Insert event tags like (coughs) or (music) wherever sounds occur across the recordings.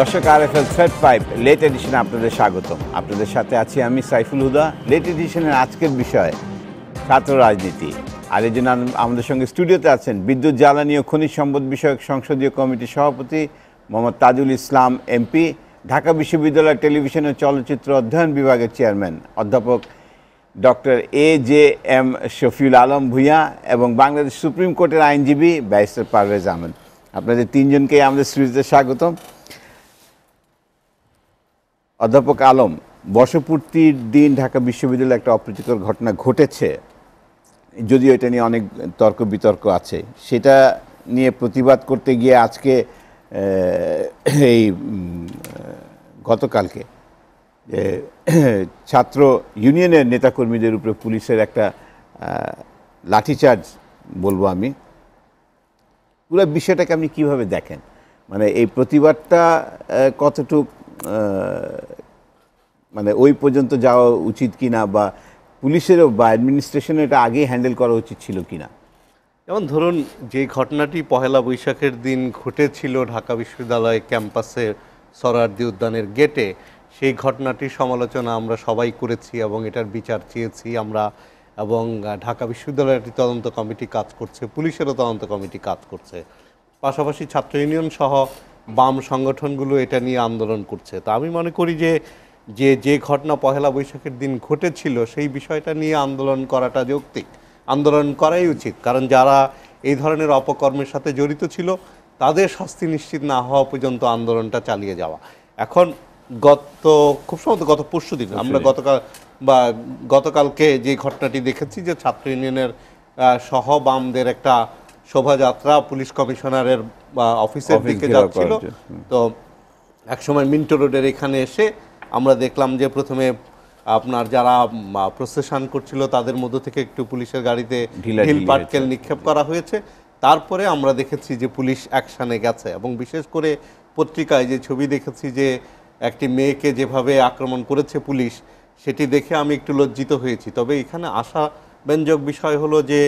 দর্শক R F L third pipe late এডিশনে আপনাদের স্বাগতম। আপনাদের সাথে আছি আমি সাইফুল হুদা। লেট এডিশনের আজকের বিষয়, ছাত্র রাজনীতি। আর এই জন্য আমাদের সঙ্গে স্টুডিওতে আছেন বিদ্যুৎ জ্বালানি ও খনিজ সম্পদ বিষয়ক সংসদীয় কমিটির সভাপতি মোহাম্মদ তাজুল ইসলাম এমপি ঢাকা বিশ্ববিদ্যালয় টেলিভিশন ও চলচ্চিত্র অধ্যয়ন বিভাগের চেয়ারম্যান অধ্যাপক doctor A J M Shafiul Alam Bhuiyan এবং বাংলাদেশ সুপ্রিম কোর্টের আইনজীবী ব্যারিস্টার পারভেজ আহমেদ। আপনাদের তিনজনকেই আমাদের স্টুডিওতে স্বাগতম। অধ্যাপক আলম, বর্ষপূর্তির দিন ঢাকা বিশ্ববিদ্যালয়ে একটা অপ্রীতিকর ঘটনা ঘটেছে। যদিও এটা নিয়ে অনেক তর্ক বিতর্ক আছে। সেটা নিয়ে প্রতিবাদ করতে গিয়ে আজকে এই গতকালকে ছাত্র ইউনিয়নের নেতাকর্মীদের উপরে পুলিশের একটা লাঠিচার্জ বলব আমি। পুরো বিষয়টাকে আপনি কীভাবে দেখেন? মানে এই প্রতিবাদটা কতটুক মানে ওই পর্যন্ত যাওয়া উচিত কিনা বা পুলিশেরও বা অ্যাডমিনিস্ট্রেশনের এটা আগেই হ্যান্ডেল করা উচিত ছিল কিনা? যেমন ধরুন, যে ঘটনাটি পহেলা বৈশাখের দিন ঘটেছিল ঢাকা বিশ্ববিদ্যালয় ক্যাম্পাসে সরারদি উদ্যানের গেটে, সেই ঘটনাটির সমালোচনা আমরা সবাই করেছি এবং এটার বিচার চেয়েছি আমরা এবং ঢাকা বিশ্ববিদ্যালয়ের একটি তদন্ত কমিটি কাজ করছে, পুলিশেরও তদন্ত কমিটি কাজ করছে। পাশাপাশি ছাত্র ইউনিয়ন সহ বাম সংগঠনগুলো এটা নিয়ে আন্দোলন করছে। তা আমি মনে করি যে যে যে ঘটনা পহেলা বৈশাখের দিন ঘটেছিল সেই বিষয়টা নিয়ে আন্দোলন করাটা যৌক্তিক। আন্দোলন করাই উচিত। কারণ যারা এই ধরনের অপকর্মের সাথে জড়িত ছিল তাদের শাস্তি নিশ্চিত না হওয়া পর্যন্ত আন্দোলনটা চালিয়ে যাওয়া। এখন গত খুব সম্ভবত গত পরশু দিন আমরা গতকাল বা গতকালকে যে ঘটনাটি দেখেছি যে ছাত্র ইউনিয়নের সহ বামদের একটা শোভাযাত্রা পুলিশ কমিশনারের বা অফিসের দিকে যাচ্ছিল। তো একসময় মিন্টো রোডের এখানে এসে আমরা দেখলাম যে প্রথমে আপনার যারা প্রসেশন করছিল তাদের মধ্য থেকে একটু পুলিশের গাড়িতে ঢিল পাটকেল নিক্ষেপ করা হয়েছে। তারপরে আমরা দেখেছি যে পুলিশ অ্যাকশানে গেছে এবং বিশেষ করে পত্রিকায় যে ছবি দেখেছি যে একটি মেয়েকে যেভাবে আক্রমণ করেছে পুলিশ সেটি দেখে আমি একটু লজ্জিত হয়েছি। তবে এখানে আশা ব্যঞ্জক বিষয় হলো যে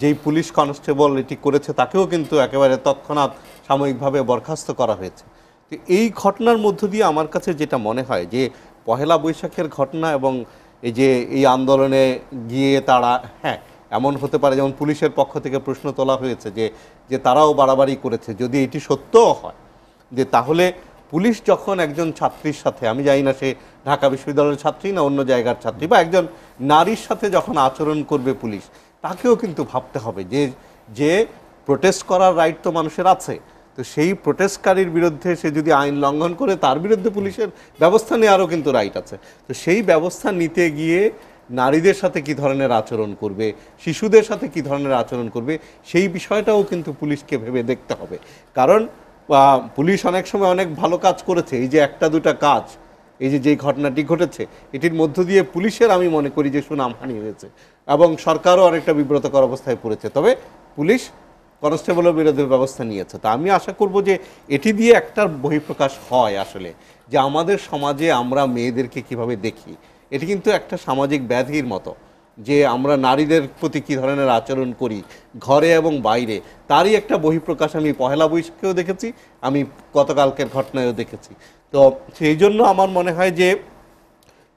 যেই পুলিশ কনস্টেবল এটি করেছে তাকেও কিন্তু একেবারে তৎক্ষণাৎ সাময়িকভাবে বরখাস্ত করা হয়েছে। তো এই ঘটনার মধ্য দিয়ে আমার কাছে যেটা মনে হয় যে পহেলা বৈশাখের ঘটনা এবং এই যে এই আন্দোলনে গিয়ে তারা হ্যাঁ এমন হতে পারে যেমন পুলিশের পক্ষ থেকে প্রশ্ন তোলা হয়েছে যে যে তারাও বাড়াবাড়ি করেছে, যদি এটি সত্যও হয়, যে তাহলে পুলিশ যখন একজন ছাত্রীর সাথে, আমি জানি না সে ঢাকা বিশ্ববিদ্যালয়ের ছাত্রী না অন্য জায়গার ছাত্রী, বা একজন নারীর সাথে যখন আচরণ করবে পুলিশ তাকেও কিন্তু ভাবতে হবে যে যে প্রোটেস্ট করার রাইট তো মানুষের আছে। তো সেই প্রোটেস্টকারীর বিরুদ্ধে সে যদি আইন লঙ্ঘন করে, তার বিরুদ্ধে পুলিশের ব্যবস্থা নেওয়ারও কিন্তু রাইট আছে। তো সেই ব্যবস্থা নিতে গিয়ে নারীদের সাথে কি ধরনের আচরণ করবে, শিশুদের সাথে কি ধরনের আচরণ করবে, সেই বিষয়টাও কিন্তু পুলিশকে ভেবে দেখতে হবে। কারণ পুলিশ অনেক সময় অনেক ভালো কাজ করেছে। এই যে একটা দুটা কাজ এই যে ঘটনাটি ঘটেছে, এটির মধ্য দিয়ে পুলিশের আমি মনে করি যে সুনামহানি হয়েছে এবং সরকারও অনেকটা বিব্রতকর অবস্থায় পড়েছে। তবে পুলিশ কনস্টেবলের বিরুদ্ধে ব্যবস্থা নিয়েছে। তা আমি আশা করব যে এটি দিয়ে একটা বহিঃপ্রকাশ হয় আসলে, যে আমাদের সমাজে আমরা মেয়েদেরকে কীভাবে দেখি। এটি কিন্তু একটা সামাজিক ব্যাধির মতো, যে আমরা নারীদের প্রতি কী ধরনের আচরণ করি, ঘরে এবং বাইরে, তারই একটা বহিঃপ্রকাশ আমি পহেলা বৈশাখেও দেখেছি, আমি গতকালকের ঘটনায়ও দেখেছি। তো সেই জন্য আমার মনে হয় যে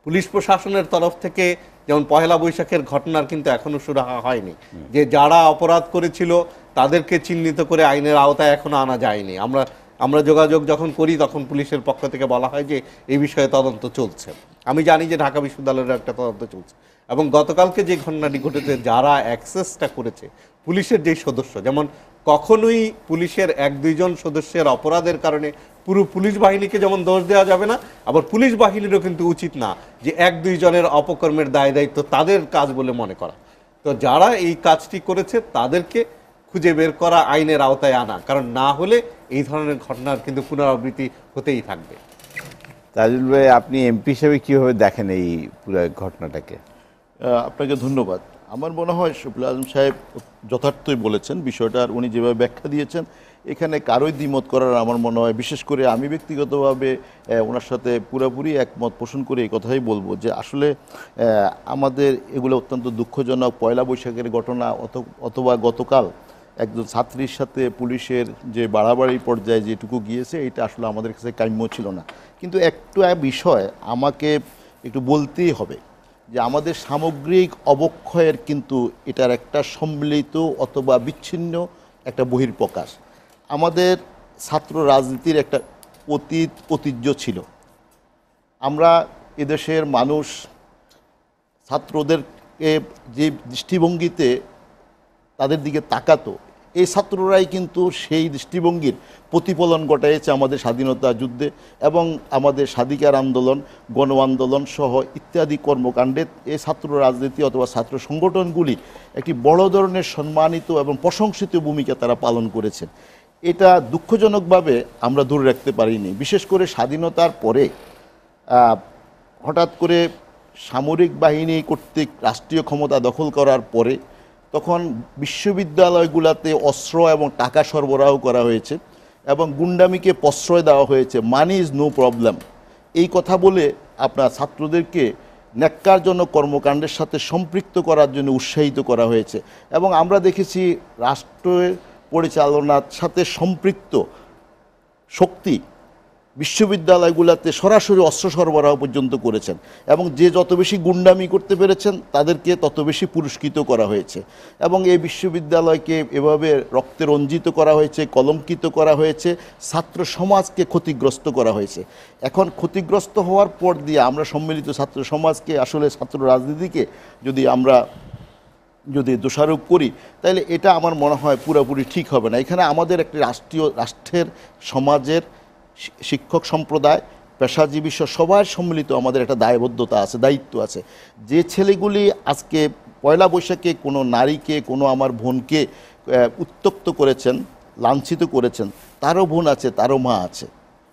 পুলিশ প্রশাসনের তরফ থেকে যেমন পহেলা বৈশাখের ঘটনার কিন্তু এখনও সুরাহা হয়নি। যে যারা অপরাধ করেছিল তাদেরকে চিহ্নিত করে আইনের আওতায় এখনও আনা যায়নি। আমরা আমরা যোগাযোগ যখন করি তখন পুলিশের পক্ষ থেকে বলা হয় যে এই বিষয়ে তদন্ত চলছে। আমি জানি যে ঢাকা বিশ্ববিদ্যালয়ের একটা তদন্ত চলছে। এবং গতকালকে যে ঘটনাটি ঘটেছে যারা অ্যাক্সেসটা করেছে পুলিশের যেই সদস্য যেমন কখনোই পুলিশের এক দুইজন সদস্যের অপরাধের কারণে পুরো পুলিশ বাহিনীকে যেমন দোষ দেওয়া যাবে না আবার পুলিশ বাহিনীরও কিন্তু উচিত না যে এক দুইজনের অপকর্মের দায় দায়িত্ব তাদের কাজ বলে মনে করা। তো যারা এই কাজটি করেছে তাদেরকে খুঁজে বের করা আইনের আওতায় আনা কারণ না হলে এই ধরনের ঘটনার কিন্তু পুনরাবৃত্তি হতেই থাকবে। তাজুল ভাই আপনি এমপি হিসেবে কীভাবে দেখেন এই পুরো ঘটনাটাকে? আপনাকে ধন্যবাদ। আমার মনে হয় শফিল আজম সাহেব যথার্থই বলেছেন বিষয়টার উনি যেভাবে ব্যাখ্যা দিয়েছেন, এখানে কারোই দ্বিমত করার আমার মনে হয়, বিশেষ করে আমি ব্যক্তিগতভাবে ওনার সাথে পুরোপুরি একমত পোষণ করে এই কথাই বলব যে আসলে আমাদের এগুলো অত্যন্ত দুঃখজনক, পয়লা বৈশাখের ঘটনা অথবা গতকাল একজন ছাত্রীর সাথে পুলিশের যে বাড়াবাড়ি পর্যায়ে যেটুকু গিয়েছে, এটা আসলে আমাদের কাছে কাম্য ছিল না। কিন্তু একটু এক বিষয় আমাকে একটু বলতেই হবে যে আমাদের সামগ্রিক অবক্ষয়ের কিন্তু এটার একটা সম্মিলিত অথবা বিচ্ছিন্ন একটা বহির্প্রকাশ আমাদের ছাত্র রাজনীতির একটা অতীত ঐতিহ্য ছিল। আমরা এদেশের মানুষ, ছাত্রদেরকে যে দৃষ্টিভঙ্গিতে তাদের দিকে তাকাতো এই ছাত্ররাই কিন্তু সেই দৃষ্টিভঙ্গির প্রতিফলন ঘটাইছে আমাদের স্বাধীনতা যুদ্ধে এবং আমাদের স্বাধিকার আন্দোলন, গণ আন্দোলন সহ ইত্যাদি কর্মকাণ্ডে এই ছাত্র রাজনীতি অথবা ছাত্র সংগঠনগুলি একটি বড় ধরনের সম্মানিত এবং প্রশংসিত ভূমিকা তারা পালন করেছেন এটা দুঃখজনকভাবে আমরা দূরে রাখতে পারিনি। বিশেষ করে স্বাধীনতার পরে হঠাৎ করে সামরিক বাহিনী কর্তৃক রাষ্ট্রীয় ক্ষমতা দখল করার পরে তখন বিশ্ববিদ্যালয়গুলোতে অস্ত্র এবং টাকা সরবরাহ করা হয়েছে এবং গুন্ডামিকে প্রশ্রয় দেওয়া হয়েছে। মানি ইজ নো প্রবলেম এই কথা বলে আপনার ছাত্রদেরকে ন্যাক্কারজনক কর্মকাণ্ডের সাথে সম্পৃক্ত করার জন্য উৎসাহিত করা হয়েছে। এবং আমরা দেখেছি রাষ্ট্রের পরিচালনার সাথে সম্পৃক্ত শক্তি বিশ্ববিদ্যালয়গুলোতে সরাসরি অস্ত্র সরবরাহ পর্যন্ত করেছেন এবং যে যত বেশি গুন্ডামি করতে পেরেছেন, তাদেরকে তত বেশি পুরস্কৃত করা হয়েছে। এবং এই বিশ্ববিদ্যালয়কে এভাবে রক্তে রঞ্জিত করা হয়েছে, কলঙ্কিত করা হয়েছে, ছাত্র সমাজকে ক্ষতিগ্রস্ত করা হয়েছে। এখন ক্ষতিগ্রস্ত হওয়ার পর দিয়ে আমরা সম্মিলিত ছাত্র সমাজকে, আসলে ছাত্র রাজনীতিকে যদি আমরা যদি দোষারোপ করি, তাহলে এটা আমার মনে হয় পুরোপুরি ঠিক হবে না। এখানে আমাদের একটি রাষ্ট্রীয়, রাষ্ট্রের, সমাজের শিক্ষক সম্প্রদায় পেশাজীবী সবার সম্মিলিত আমাদের একটা দায়বদ্ধতা আছে দায়িত্ব আছে। যে ছেলেগুলি আজকে পয়লা বৈশাখে কোনো নারীকে কোনো আমার বোনকে আহ, উত্তক্ত করেছেন লাঞ্ছিত করেছেন তারও বোন আছে তারও মা আছে।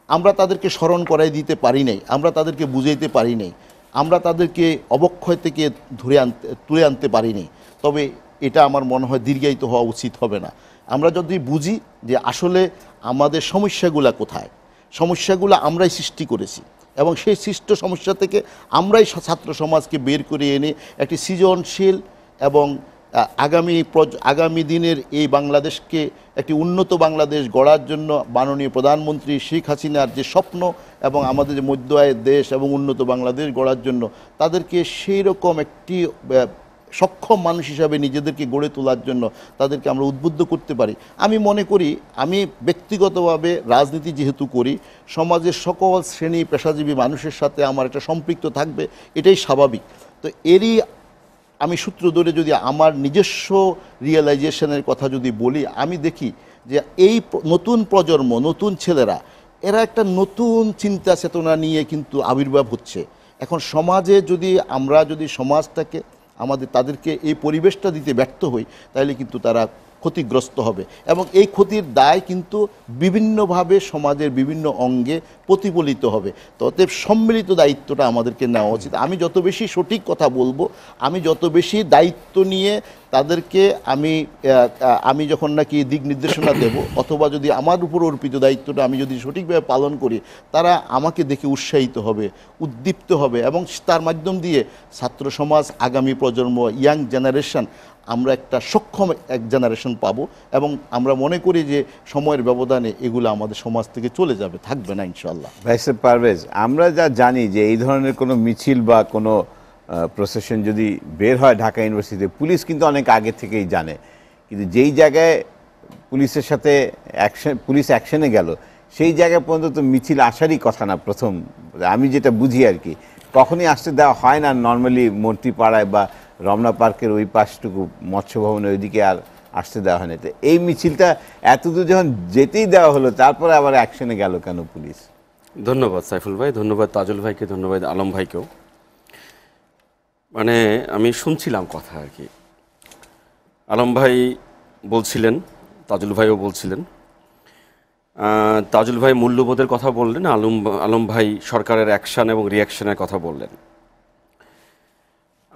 আমরা তাদেরকে স্মরণ করাই দিতে পারি নাই আমরা তাদেরকে বুঝাইতে পারি নাই আমরা তাদেরকে অবক্ষয় থেকে ধরে আনতে তুলে আনতে পারিনি তবে এটা আমার মনে হয় দীর্ঘায়িত হওয়া উচিত হবে না। আমরা যদি বুঝি যে আসলে আমাদের সমস্যাগুলা কোথায় সমস্যাগুলো আমরাই সৃষ্টি করেছি এবং সেই সৃষ্ট সমস্যা থেকে আমরাই ছাত্র সমাজকে বের করে এনে একটি সৃজনশীল এবং আগামী আগামী দিনের এই বাংলাদেশকে একটি উন্নত বাংলাদেশ গড়ার জন্য মাননীয় প্রধানমন্ত্রী শেখ হাসিনার যে স্বপ্ন এবং আমাদের যে মধ্য আয়ের দেশ এবং উন্নত বাংলাদেশ গড়ার জন্য তাদেরকে সেই রকম একটি সক্ষম মানুষ হিসাবে নিজেদেরকে গড়ে তোলার জন্য তাদেরকে আমরা উদ্বুদ্ধ করতে পারি। আমি মনে করি, আমি ব্যক্তিগতভাবে রাজনীতি যেহেতু করি, সমাজের সকল শ্রেণি পেশাজীবী মানুষের সাথে আমার একটা সম্পৃক্ত থাকবে, এটাই স্বাভাবিক। তো এরই আমি সূত্র ধরে যদি আমার নিজস্ব রিয়েলাইজেশনের কথা যদি বলি, আমি দেখি যে এই নতুন প্রজন্ম, নতুন ছেলেরা, এরা একটা নতুন চিন্তা চেতনা নিয়ে কিন্তু আবির্ভাব হচ্ছে। এখন সমাজে যদি আমরা যদি সমাজটাকে আমাদের তাদেরকে এই পরিবেশটা দিতে ব্যর্থ হই তাহলে কিন্তু তারা ক্ষতিগ্রস্ত হবে। এবং এই ক্ষতির দায় কিন্তু বিভিন্নভাবে সমাজের বিভিন্ন অঙ্গে প্রতিফলিত হবে। তো অতএব সম্মিলিত দায়িত্বটা আমাদেরকে নেওয়া উচিত। আমি যত বেশি সঠিক কথা বলব, আমি যত বেশি দায়িত্ব নিয়ে তাদেরকে আমি আমি যখন নাকি দিক নির্দেশনা দেব, অথবা যদি আমার উপর অর্পিত দায়িত্বটা আমি যদি সঠিকভাবে পালন করি, তারা আমাকে দেখে উৎসাহিত হবে, উদ্দীপ্ত হবে এবং তার মাধ্যম দিয়ে ছাত্র সমাজ, আগামী প্রজন্ম, ইয়াং জেনারেশন আমরা একটা সক্ষম এক জেনারেশন পাবো এবং আমরা মনে করি যে সময়ের ব্যবধানে এগুলো আমাদের সমাজ থেকে চলে যাবে, থাকবে না ইনশাল্লাহ ভাইসে পারভেজ আমরা যা জানি যে এই ধরনের কোনো মিছিল বা কোনো প্রসেশন যদি বের হয় ঢাকা ইউনিভার্সিটিতে, পুলিশ কিন্তু অনেক আগে থেকেই জানে। কিন্তু যেই জায়গায় পুলিশের সাথে অ্যাকশন পুলিশ অ্যাকশনে গেল, সেই জায়গায় পর্যন্ত তো মিছিল আসারই কথা না প্রথম। আমি যেটা বুঝি আর কি, কখনই আসতে দেওয়া হয় না নর্মালি মূর্তিপাড়ায় বা রমনা পার্কের ওই পাশটুকু মৎস্য ভবনের ওইদিকে আর আসতে দেওয়া হয় না তো এই মিছিলটা এতদূর যখন যেতেই দেওয়া হলো, তারপরে আবার অ্যাকশনে গেল কেন পুলিশ? ধন্যবাদ সাইফুল ভাই, ধন্যবাদ তাজুল ভাইকে, ধন্যবাদ আলম ভাইকেও। মানে আমি শুনছিলাম কথা আর কি। আলম ভাই বলছিলেন, তাজুল ভাইও বলছিলেন। তাজুল ভাই মূল্যবোধের কথা বললেন, আলম আলম ভাই সরকারের অ্যাকশন এবং রিয়াকশনের কথা বললেন।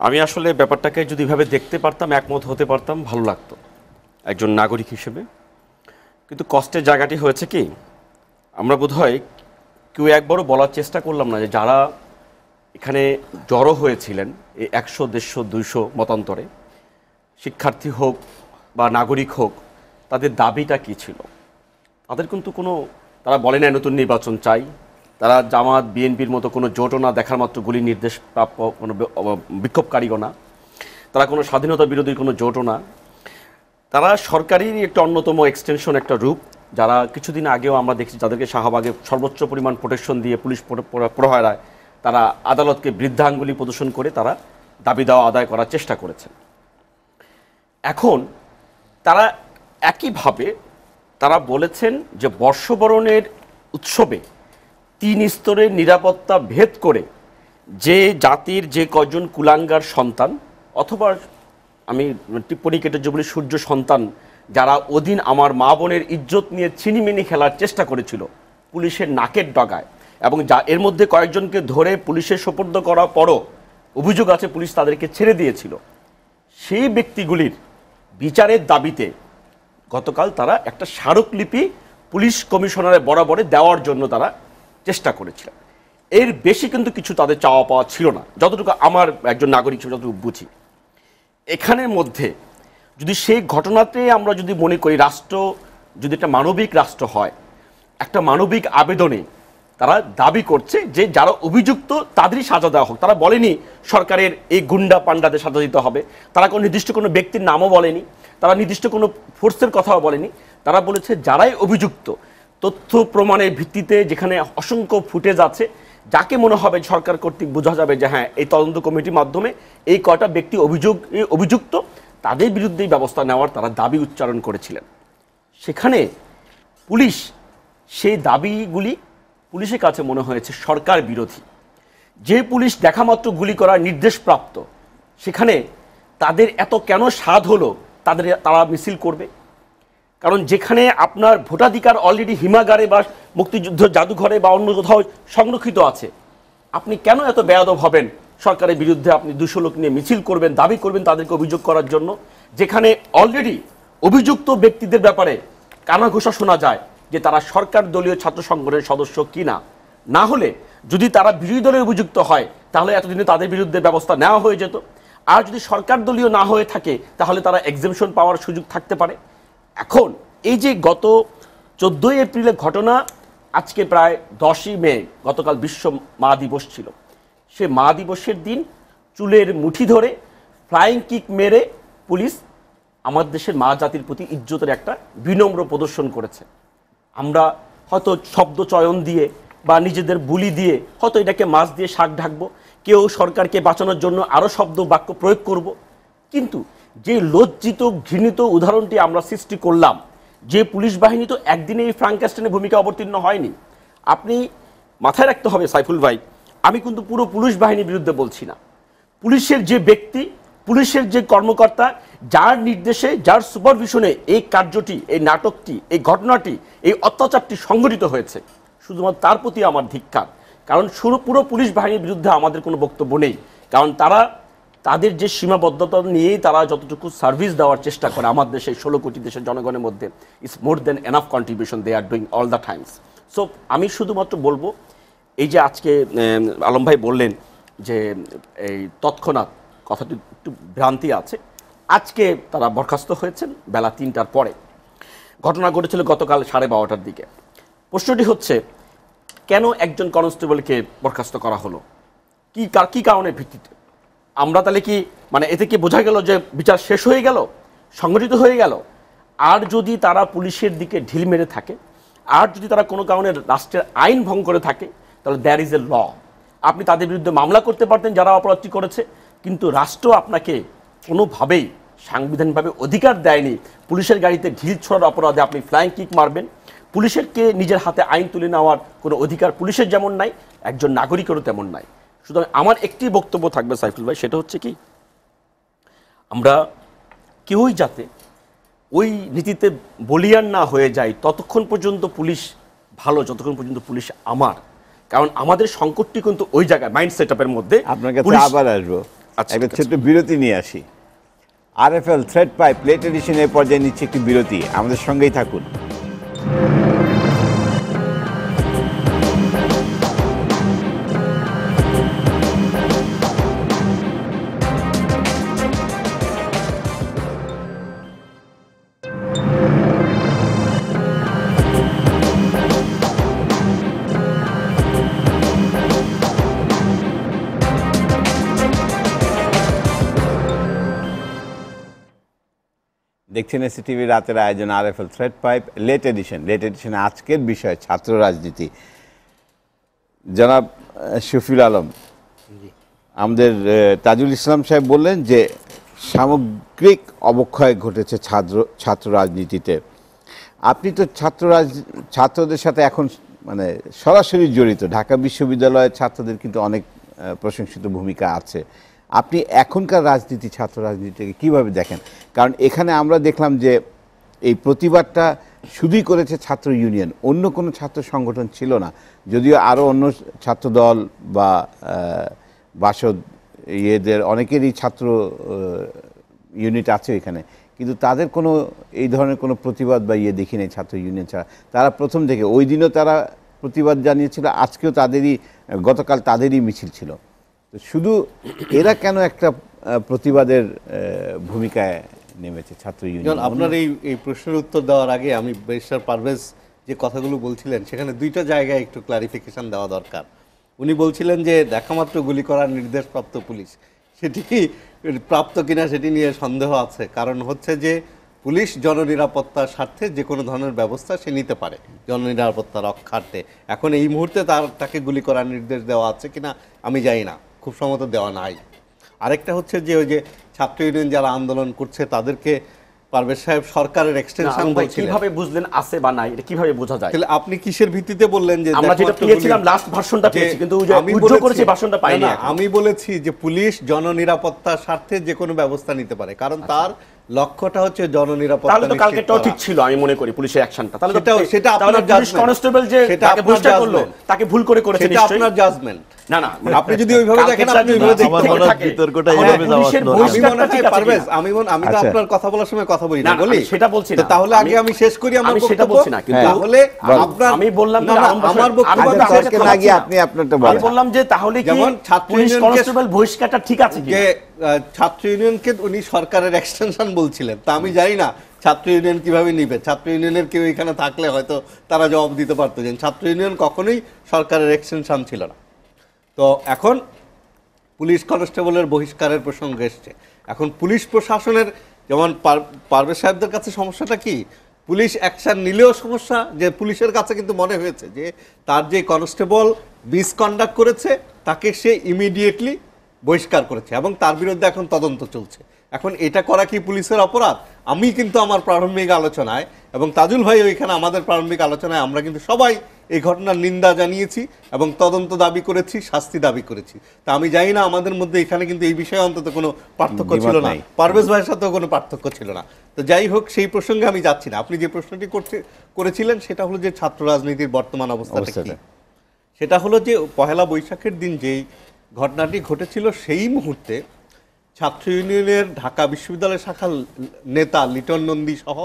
আমি আসলে ব্যাপারটাকে যদি এভাবে দেখতে পারতাম, একমত হতে পারতাম, ভালো লাগতো একজন নাগরিক হিসেবে। কিন্তু কষ্টের জায়গাটি হয়েছে কি, আমরা বোধহয় কেউ একবারও বলার চেষ্টা করলাম না যে যারা এখানে জড়ো হয়েছিলেন, এই একশো, দেড়শো, দুইশো মতান্তরে, শিক্ষার্থী হোক বা নাগরিক হোক, তাদের দাবিটা কি ছিল? তাদের কিন্তু কোনো, তারা বলে না নতুন নির্বাচন চাই। তারা জামাত, বিএনপির মতো কোনো জোটও না, দেখার মাত্র গুলি নির্দেশ প্রাপ্য, কোনো বিক্ষোভকারীও না। তারা কোনো স্বাধীনতা বিরোধী কোনো জোটও না। তারা সরকারেরই একটা অন্যতম এক্সটেনশন একটা রূপ, যারা কিছুদিন আগেও আমরা দেখছি যাদেরকে শাহবাগে সর্বোচ্চ পরিমাণ প্রোটেকশন দিয়ে পুলিশ প্র- প্র- প্রহরায়, তারা আদালতকে বৃদ্ধাঙ্গুলি প্রদর্শন করে তারা দাবি দেওয়া আদায় করার চেষ্টা করেছেন। এখন তারা একইভাবে তারা বলেছেন যে বর্ষবরণের উৎসবে তিন স্তরের নিরাপত্তা ভেদ করে যে জাতির যে কজন কুলাঙ্গার সন্তান, অথবা আমি টিপ্পণী কেটে বলি সূর্য সন্তান, যারা ওদিন আমার মা বোনের ইজ্জত নিয়ে ছিনিমিনি খেলার চেষ্টা করেছিল পুলিশের নাকের ডগায়, এবং যা এর মধ্যে কয়েকজনকে ধরে পুলিশের সোপর্দ করার পরও অভিযোগ আছে পুলিশ তাদেরকে ছেড়ে দিয়েছিল। সেই ব্যক্তিগুলির বিচারের দাবিতে গতকাল তারা একটা স্মারকলিপি পুলিশ কমিশনারের বরাবরে দেওয়ার জন্য তারা চেষ্টা করেছিলেন এর বেশি কিন্তু কিছু তাদের চাওয়া পাওয়া ছিল না। যতটুকু আমার একজন নাগরিক হিসেবে যতটুকু বুঝি। এখানের মধ্যে যদি সেই ঘটনাতে আমরা যদি মনে করি, রাষ্ট্র যদি একটা মানবিক রাষ্ট্র হয়, একটা মানবিক আবেদনে তারা দাবি করছে যে যারা অভিযুক্ত তাদেরই সাজা দেওয়া হোক। তারা বলেনি সরকারের এই গুন্ডা পান্ডাদের সাজা দিতে হবে। তারা কোনো নির্দিষ্ট কোনো ব্যক্তির নামও বলেনি। তারা নির্দিষ্ট কোনো ফোর্সের কথাও বলেনি। তারা বলেছে, যারাই অভিযুক্ত তথ্য প্রমাণের ভিত্তিতে যেখানে অসংখ্য ফুটেজ আছে, যাকে মনে হবে সরকার কর্তৃক বোঝা যাবে যে হ্যাঁ এই তদন্ত কমিটির মাধ্যমে এই কয়টা ব্যক্তি অভিযোগ, অভিযুক্ত, তাদের বিরুদ্ধেই ব্যবস্থা নেওয়ার তারা দাবি উচ্চারণ করেছিলেন। সেখানে পুলিশ সেই দাবিগুলি পুলিশের কাছে মনে হয়েছে সরকার বিরোধী। যে পুলিশ দেখামাত্র গুলি করার নির্দেশপ্রাপ্ত সেখানে তাদের এত কেন স্বাদ হলো, তাদের তারা মিছিল করবে? কারণ যেখানে আপনার ভোটাধিকার অলরেডি হিমাগারে বা মুক্তিযুদ্ধ জাদুঘরে বা অন্য কোথাও সংরক্ষিত আছে, আপনি কেন এত বেয়াদব হবেন? সরকারের বিরুদ্ধে আপনি দুশো লোক নিয়ে মিছিল করবেন, দাবি করবেন তাদেরকে অভিযোগ করার জন্য। যেখানে অলরেডি অভিযুক্ত ব্যক্তিদের ব্যাপারে কানাঘোষা শোনা যায় যে তারা সরকার দলীয় ছাত্র সংগঠনের সদস্য কিনা। না হলে যদি তারা বিরোধী দলের অভিযুক্ত হয়, তাহলে এতদিনে তাদের বিরুদ্ধে ব্যবস্থা নেওয়া হয়ে যেত। আর যদি সরকার দলীয় না হয়ে থাকে, তাহলে তারা এক্সামশন পাওয়ার সুযোগ থাকতে পারে। এখন এই যে গত চোদ্দোই এপ্রিলের ঘটনা, আজকে প্রায় দশই মে গতকাল বিশ্ব মা দিবস ছিল। সে মা দিবসের দিন চুলের মুঠি ধরে ফ্লাইং কিক মেরে পুলিশ আমার দেশের মা জাতির প্রতি ইজ্জতের একটা বিনম্র প্রদর্শন করেছে। আমরা হয়তো শব্দ চয়ন দিয়ে বা নিজেদের বুলি দিয়ে হয়তো এটাকে মাছ দিয়ে শাক ঢাকবো, কেউ সরকারকে বাঁচানোর জন্য আরও শব্দ বাক্য প্রয়োগ করব। কিন্তু যে লজ্জিত, ঘৃণিত উদাহরণটি আমরা সৃষ্টি করলাম, যে পুলিশ বাহিনী তো একদিনে এই ফ্রাঙ্কাস্টেনের ভূমিকা অবতীর্ণ হয়নি। আপনি মাথায় রাখতে হবে সাইফুল ভাই, আমি কিন্তু পুরো পুলিশ বাহিনীর বিরুদ্ধে বলছি না। পুলিশের যে ব্যক্তি, পুলিশের যে কর্মকর্তা, যার নির্দেশে, যার সুপারভিশনে এই কার্যটি, এই নাটকটি, এই ঘটনাটি, এই অত্যাচারটি সংঘটিত হয়েছে। শুধুমাত্র তার প্রতি আমার ধিক্কার। কারণ পুরো পুলিশ বাহিনীর বিরুদ্ধে আমাদের কোনো বক্তব্য নেই। কারণ তারা তাদের যে সীমাবদ্ধতা নিয়েই তারা যতটুকু সার্ভিস দেওয়ার চেষ্টা করে, আমার দেশে ষোলো কোটি দেশের জনগণের মধ্যে it's more than enough contribution they are doing all the times so আমি শুধুমাত্র বলব, এই যে আজকে আলম ভাই বললেন যে, এই তৎক্ষণাৎ, কথাটি একটু ভ্রান্তি আছে, আজকে তারা বরখাস্ত হয়েছেন বেলা তিনটার পরে। ঘটনা ঘটেছিল গতকাল সাড়ে বারোটার দিকে। প্রশ্নটি হচ্ছে, কেন একজন কনস্টেবলকে বরখাস্ত করা হলো? কি কার, কি কারণের ভিত্তিতে? আমরা তাহলে কি মানে এতে কি বোঝা গেল যে বিচার শেষ হয়ে গেল? সংগঠিত হয়ে গেল? আর যদি তারা পুলিশের দিকে ঢিল মেরে থাকে, আর যদি তারা কোনো কারণে রাষ্ট্রের আইন ভঙ্গ করে থাকে, তাহলে দ্যার ইজ এ ল আপনি তাদের বিরুদ্ধে মামলা করতে পারতেন যারা অপরাধটি করেছে, কিন্তু রাষ্ট্র আপনাকে কোনোভাবেই সাংবিধানিকভাবে অধিকার দেয়নি। পুলিশের গাড়িতে ঢিল ছোড়ার অপরাধে আপনি ফ্লাইং কিক মারবেন। পুলিশেরকে নিজের হাতে আইন তুলে নেওয়ার কোনো অধিকার পুলিশের যেমন নাই, একজন নাগরিকেরও তেমন নাই। সুতরাং আমার একটি বক্তব্য থাকবে সাইফুল ভাই সেটা হচ্ছে কি? আমরা কেউই যাতে ওই নীতিতে বলিয়ান না হয়ে যায় ততক্ষণ পর্যন্ত পুলিশ ভালো যতক্ষণ পর্যন্ত পুলিশ আমার। কারণ আমাদের সংকটটি কিন্তু ওই জায়গায় মাইন্ড সেট আপের মধ্যে আপনার কাছে আবার আসব। আচ্ছা, একটা ঠিক ছোট্ট বিরতি নিয়ে আসি। আরএফএল থ্রেড পাইপ প্লেট এডিশনের পর্যায়ে নিচ্ছে একটি বিরতি। আমাদের সঙ্গেই থাকুন। দেখছেন এসিটিভি রাতের আয়োজন R F L thread pipe late edition late এডিশনে আজকের বিষয় ছাত্র রাজনীতি। জনাব শফিউল আলম আমাদের তাজুল ইসলাম সাহেব বললেন যে সামগ্রিক অবক্ষয় ঘটেছে ছাত্র ছাত্র রাজনীতিতে। আপনি তো ছাত্র রাজ ছাত্রদের সাথে এখন মানে সরাসরি জড়িত। ঢাকা বিশ্ববিদ্যালয়ের ছাত্রদের কিন্তু অনেক প্রশংসিত ভূমিকা আছে। আপনি এখনকার রাজনীতি, ছাত্র রাজনীতিকে কীভাবে দেখেন? কারণ এখানে আমরা দেখলাম যে এই প্রতিবাদটা শুধুই করেছে ছাত্র ইউনিয়ন, অন্য কোনো ছাত্র সংগঠন ছিল না। যদিও আরও অন্য ছাত্র দল বা বাসদ ইয়েদের অনেকেরই ছাত্র ইউনিট আছে এখানে। কিন্তু তাদের কোনো, এই ধরনের কোনো প্রতিবাদ বা ইয়ে দেখি নাই ছাত্র ইউনিয়ন ছাড়া। তারা প্রথম থেকে, ওই দিনও তারা প্রতিবাদ জানিয়েছিল, আজকেও তাদেরই, গতকাল তাদেরই মিছিল ছিল। শুধু এরা কেন একটা প্রতিবাদের ভূমিকায় নেমেছে ছাত্র ইউনিয়ন? আপনার এই এই প্রশ্নের উত্তর দেওয়ার আগে আমি বেশার পারভেজ যে কথাগুলো বলছিলেন, সেখানে দুইটা জায়গায় একটু ক্লারিফিকেশন দেওয়া দরকার। উনি বলছিলেন যে দেখামাত্র গুলি করার নির্দেশপ্রাপ্ত পুলিশ। সেটি প্রাপ্ত কিনা সেটি নিয়ে সন্দেহ আছে। কারণ হচ্ছে যে, পুলিশ জননিরাপত্তার স্বার্থে যে কোনো ধরনের ব্যবস্থা সে নিতে পারে, জননিরাপত্তা রক্ষার্থে। এখন এই মুহূর্তে তার, তাকে গুলি করার নির্দেশ দেওয়া আছে কিনা, আমি জানি না। খুব সম্ভবত দেওয়া নাই। আরেকটা হচ্ছে যে ওই যে ছাত্র ইউনিয়ন যারা আন্দোলন করছে তাদেরকে পারভেজ সাহেব সরকারের এক্সটেনশন বলছিলেন। কীভাবে বুঝলেন আছে বা নাই এটা কীভাবে বোঝা যায়? তাহলে আপনি কিসের ভিত্তিতে বললেন যে আমরা যেটা পেয়েছিলাম লাস্ট ভার্সনটা পেয়েছি কিন্তু ওই যে আমি উজ্জ্বল করেছি ভার্সনটা পাইনি। আমি বলেছি যে পুলিশ জননিরাপত্তার স্বার্থে যে কোনো ব্যবস্থা নিতে পারে কারণ তার লক্ষ্যটা হচ্ছে জননিরাপত্তা তাহলে তো কালকেটাও করা। ঠিক ছিল আমি মনে করি পুলিশের অ্যাকশনটা তাহলে তো সেটা আপনার পুলিশ কনস্টেবল যে তাকে বুঝটা করল তাকে ভুল করে করেছে সেটা আপনার জাজমেন্ট না না আপনি যদি ওইভাবে দেখেন, আপনি ওইভাবে দেখতে। বিতর্কটা এইভাবে যাওয়া আমি মনে হয় পারভেজ আমি মনে- আমি তো আচ্ছা। আপনার কথা বলার সময় কথা বলি না, বলি? সেটা বলছি না। তাহলে আগে আমি- শেষ করি আমার আমি সেটা বলছি না, কিন্তু- তাহলে বল। আপনার আমি বললাম না, আমার বক্তব্য তো করছি। না গিয়ে আপনি আপনারটা বলেন। আমি বললাম যে তাহলে কি যেমন ছাত্র পুলিশ কনস্টেবল বহিষ্কারটা ঠিক আছে কি ছাত্র ইউনিয়নকে উনি সরকারের এক্সটেনশন বলছিলেন। তা আমি জানি না ছাত্র ইউনিয়ন কীভাবে নিবে। ছাত্র ইউনিয়নের কেউ এখানে থাকলে হয়তো তারা জবাব দিতে পারতো যে ছাত্র ইউনিয়ন কখনোই সরকারের এক্সটেনশন ছিল না। তো এখন পুলিশ কনস্টেবলের বহিষ্কারের প্রসঙ্গ এসছে। এখন পুলিশ প্রশাসনের যেমন পার- পারভেজ সাহেবদের কাছে সমস্যাটা কি? পুলিশ অ্যাকশন নিলেও সমস্যা, যে পুলিশের কাছে কিন্তু মনে হয়েছে যে তার যে কনস্টেবল মিসকন্ডাক্ট করেছে, তাকে সে ইমিডিয়েটলি বহিষ্কার করেছে এবং তার বিরুদ্ধে এখন তদন্ত চলছে। এখন এটা করা কি পুলিশের অপরাধ? আমি কিন্তু আমার প্রারম্ভিক আলোচনায় এবং তাজুল ভাই ওইখানে আমাদের প্রারম্ভিক আলোচনায় আমরা কিন্তু সবাই এই ঘটনার নিন্দা জানিয়েছি এবং তদন্ত দাবি করেছি শাস্তি দাবি করেছি। তা আমি জানি না আমাদের মধ্যে এখানে কিন্তু এই বিষয়ে অন্তত কোনো পার্থক্য ছিল না। পারভেজ ভাইয়ের সাথেও কোনো পার্থক্য ছিল না। তো যাই হোক সেই প্রসঙ্গে আমি যাচ্ছি না। আপনি যে প্রশ্নটি করছে করেছিলেন সেটা হলো যে ছাত্র রাজনীতির বর্তমান অবস্থাটা। কি? সেটা হলো যে পহেলা বৈশাখের দিন যেই ঘটনাটি ঘটেছিল সেই মুহূর্তে ছাত্র ইউনিয়নের ঢাকা বিশ্ববিদ্যালয় শাখার নেতা লিটন নন্দী সহ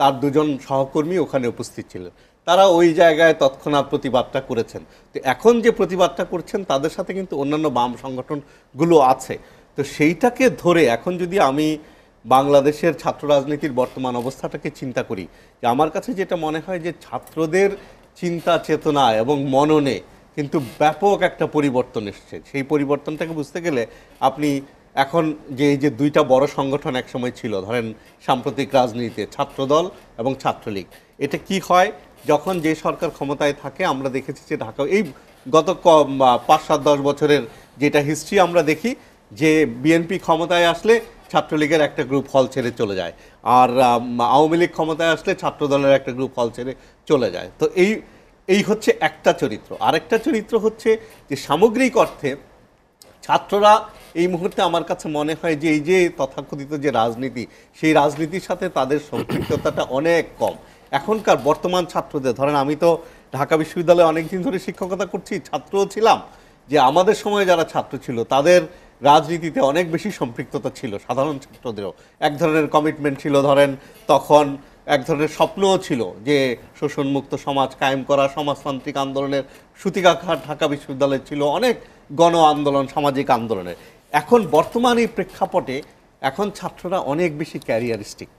তার দুজন সহকর্মী ওখানে উপস্থিত ছিলেন। তারা ওই জায়গায় তৎক্ষণাৎ প্রতিবাদটা করেছেন। তো এখন যে প্রতিবাদটা করছেন, তাদের সাথে কিন্তু অন্যান্য বাম সংগঠনগুলো আছে। তো সেইটাকে ধরে এখন যদি আমি বাংলাদেশের ছাত্র রাজনীতির বর্তমান অবস্থাটাকে চিন্তা করি, যে আমার কাছে যেটা মনে হয় যে ছাত্রদের চিন্তা চেতনা এবং মননে কিন্তু ব্যাপক একটা পরিবর্তন এসছে। সেই পরিবর্তনটাকে বুঝতে গেলে আপনি এখন যে যে দুইটা বড় সংগঠন একসময় ছিল, ধরেন সাম্প্রতিক রাজনীতিতে ছাত্রদল এবং ছাত্রলীগ, এটা কি হয়? যখন যে সরকার ক্ষমতায় থাকে, আমরা দেখেছি যে ঢাকা, এই গত পাঁচ সাত দশ বছরের যেটা হিস্ট্রি আমরা দেখি, যে বিএনপি ক্ষমতায় আসলে ছাত্রলীগের একটা গ্রুপ হল ছেড়ে চলে যায়, আর আওয়ামী লীগ ক্ষমতায় আসলে ছাত্রদলের একটা গ্রুপ হল ছেড়ে চলে যায়। তো এই এই হচ্ছে একটা চরিত্র। আরেকটা চরিত্র হচ্ছে যে সামগ্রিক অর্থে ছাত্ররা এই মুহূর্তে আমার কাছে মনে হয় যে এই যে তথাকথিত যে রাজনীতি, সেই রাজনীতির সাথে তাদের সম্পৃক্ততাটা অনেক কম। এখনকার বর্তমান ছাত্রদের, ধরেন আমি তো ঢাকা বিশ্ববিদ্যালয়ে অনেকদিন ধরে শিক্ষকতা করছি, ছাত্রও ছিলাম, যে আমাদের সময়ে যারা ছাত্র ছিল, তাদের রাজনীতিতে অনেক বেশি সম্পৃক্ততা ছিল সাধারণ ছাত্রদেরও। এক ধরনের কমিটমেন্ট ছিল, ধরেন তখন এক ধরনের স্বপ্নও ছিল যে শোষণমুক্ত সমাজ কায়েম করা, সমাজতান্ত্রিক আন্দোলনের সূতিকাঘাট ঢাকা বিশ্ববিদ্যালয় ছিল অনেক গণ আন্দোলন, সামাজিক আন্দোলনের। এখন বর্তমান এই প্রেক্ষাপটে এখন ছাত্ররা অনেক বেশি ক্যারিয়ারিস্টিক,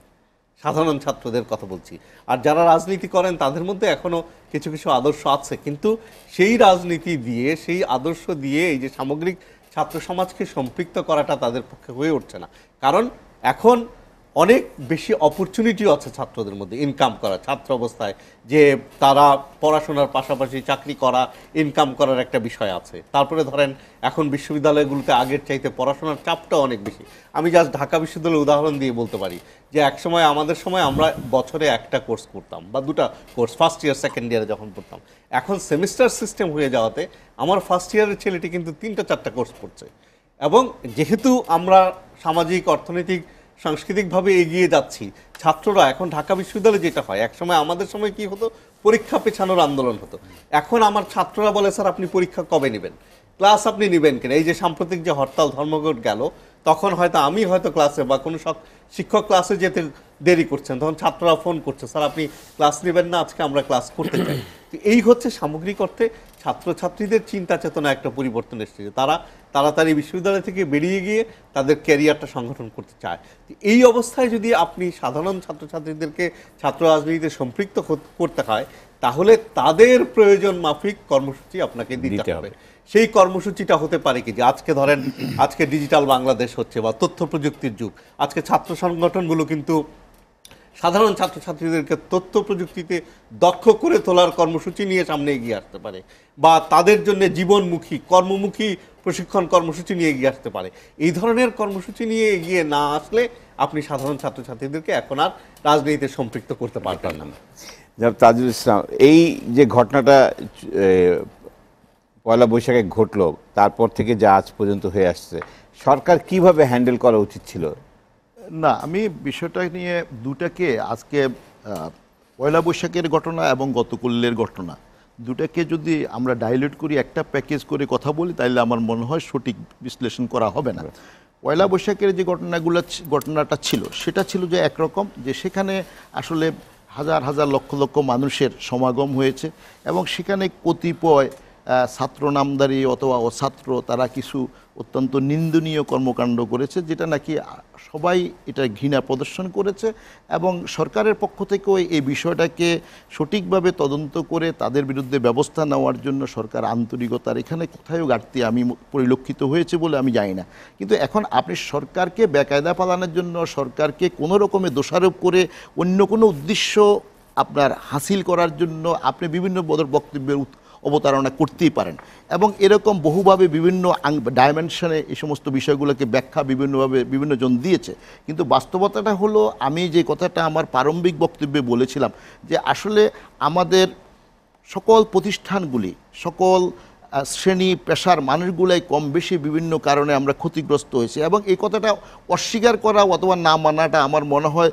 সাধারণ ছাত্রদের কথা বলছি। আর যারা রাজনীতি করেন তাদের মধ্যে এখনও কিছু কিছু আদর্শ আছে। কিন্তু সেই রাজনীতি দিয়ে, সেই আদর্শ দিয়ে এই যে সামগ্রিক ছাত্র সমাজকে সম্পৃক্ত করাটা তাদের পক্ষে হয়ে উঠছে না। কারণ এখন অনেক বেশি অপরচুনিটিও আছে ছাত্রদের মধ্যে ইনকাম করা, ছাত্র অবস্থায় যে তারা পড়াশোনার পাশাপাশি চাকরি করা ইনকাম করার একটা বিষয় আছে। তারপরে ধরেন, এখন বিশ্ববিদ্যালয়গুলোতে আগের চাইতে পড়াশোনার চাপটা অনেক বেশি। আমি জাস্ট ঢাকা বিশ্ববিদ্যালয়ের উদাহরণ দিয়ে বলতে পারি যে, এক সময়, আমাদের সময় আমরা বছরে একটা কোর্স করতাম বা দুটা কোর্স ফার্স্ট ইয়ার সেকেন্ড ইয়ারে যখন পড়তাম। এখন সেমিস্টার সিস্টেম হয়ে যাওয়াতে আমার ফার্স্ট ইয়ারের ছেলেটি কিন্তু তিনটা, চারটা কোর্স পড়ছে। এবং যেহেতু আমরা সামাজিক, অর্থনৈতিক সাংস্কৃতিকভাবে এগিয়ে যাচ্ছি। ছাত্ররা এখন ঢাকা বিশ্ববিদ্যালয়ে যেটা হয়, একসময় আমাদের সময় কি হতো? পরীক্ষা পেছানোর আন্দোলন হতো। এখন আমার ছাত্ররা বলে, স্যার, আপনি পরীক্ষা কবে নেবেন? ক্লাস আপনি নেবেন কিনা? এই যে সাম্প্রতিক যে হরতাল, ধর্মঘট গেল, তখন হয়তো আমি হয়তো ক্লাসে বা কোনো শিক্ষক ক্লাসে যেতে দেরি করছেন। তখন ছাত্ররা ফোন করছে, স্যার, আপনি ক্লাস নেবেন না, আজকে আমরা ক্লাস করতে চাই। তো এই হচ্ছে সামগ্রিক অর্থে ছাত্রছাত্রীদের চিন্তা চেতনা একটা পরিবর্তন এসেছে তারা তাড়াতাড়ি বিশ্ববিদ্যালয় থেকে বেরিয়ে গিয়ে তাদের ক্যারিয়ারটা সংগঠন করতে চায় এই অবস্থায় যদি আপনি সাধারণ ছাত্রছাত্রীদেরকে ছাত্র রাজনীতিতে সম্পৃক্ত করতে হয় তাহলে তাদের প্রয়োজন মাফিক কর্মসূচি আপনাকে দিতে হবে। সেই কর্মসূচিটা হতে পারে কি যে আজকে ধরেন আজকে ডিজিটাল বাংলাদেশ হচ্ছে বা তথ্য প্রযুক্তির যুগ আজকে ছাত্র সংগঠনগুলো কিন্তু সাধারণ ছাত্রছাত্রীদেরকে তথ্য প্রযুক্তিতে দক্ষ করে তোলার কর্মসূচি নিয়ে সামনে এগিয়ে আসতে পারে বা তাদের জন্য জীবনমুখী, কর্মমুখী প্রশিক্ষণ কর্মসূচি নিয়ে এগিয়ে আসতে পারে। এই ধরনের কর্মসূচি নিয়ে এগিয়ে না আসলে আপনি সাধারণ ছাত্রছাত্রীদেরকে এখন আর রাজনীতিতে সম্পৃক্ত করতে পারবেন না। যাক, তাজুল ইসলাম, এই যে ঘটনাটা পয়লা বৈশাখে ঘটলো, তারপর থেকে যা আজ পর্যন্ত হয়ে আসছে, সরকার কীভাবে হ্যান্ডেল করা উচিত ছিল? না, আমি বিষয়টা নিয়ে দুটাকে আজকে পয়লা বৈশাখের ঘটনা এবং গতকল্যের ঘটনা দুটাকে যদি আমরা ডাইলেট করি, একটা প্যাকেজ করে কথা বলি তাহলে আমার মনে হয় সঠিক বিশ্লেষণ করা হবে না। পয়লা বৈশাখের যে ঘটনাগুলো ঘটনাটা ছিল, সেটা ছিল যে একরকম, যে সেখানে আসলে হাজার হাজার লক্ষ লক্ষ মানুষের সমাগম হয়েছে এবং সেখানে কতিপয় ছাত্র নামদারি অথবা অছাত্র তারা কিছু অত্যন্ত নিন্দনীয় কর্মকাণ্ড করেছে, যেটা নাকি সবাই এটা ঘৃণা প্রদর্শন করেছে এবং সরকারের পক্ষ থেকেও এই বিষয়টাকে সঠিকভাবে তদন্ত করে তাদের বিরুদ্ধে ব্যবস্থা নেওয়ার জন্য সরকার আন্তরিকতার এখানে কোথায়ও ঘাটতি আমি পরিলক্ষিত হয়েছে বলে আমি জানি না। কিন্তু এখন আপনি সরকারকে বেকায়দা পালানোর জন্য, সরকারকে কোনো রকমে দোষারোপ করে অন্য কোনো উদ্দেশ্য আপনার হাসিল করার জন্য আপনি বিভিন্ন বক্তব্যের অবতারণা করতেই পারেন। এবং এরকম বহুভাবে বিভিন্ন ডাইমেনশনে এই সমস্ত বিষয়গুলোকে ব্যাখ্যা বিভিন্নভাবে বিভিন্নজন দিয়েছে। কিন্তু বাস্তবতাটা হলো, আমি যে কথাটা আমার প্রারম্ভিক বক্তব্যে বলেছিলাম যে আসলে আমাদের সকল প্রতিষ্ঠানগুলি, সকল শ্রেণি পেশার মানুষগুলাই কম বেশি বিভিন্ন কারণে আমরা ক্ষতিগ্রস্ত হয়েছি। এবং এই কথাটা অস্বীকার করা অথবা না মানাটা আমার মনে হয়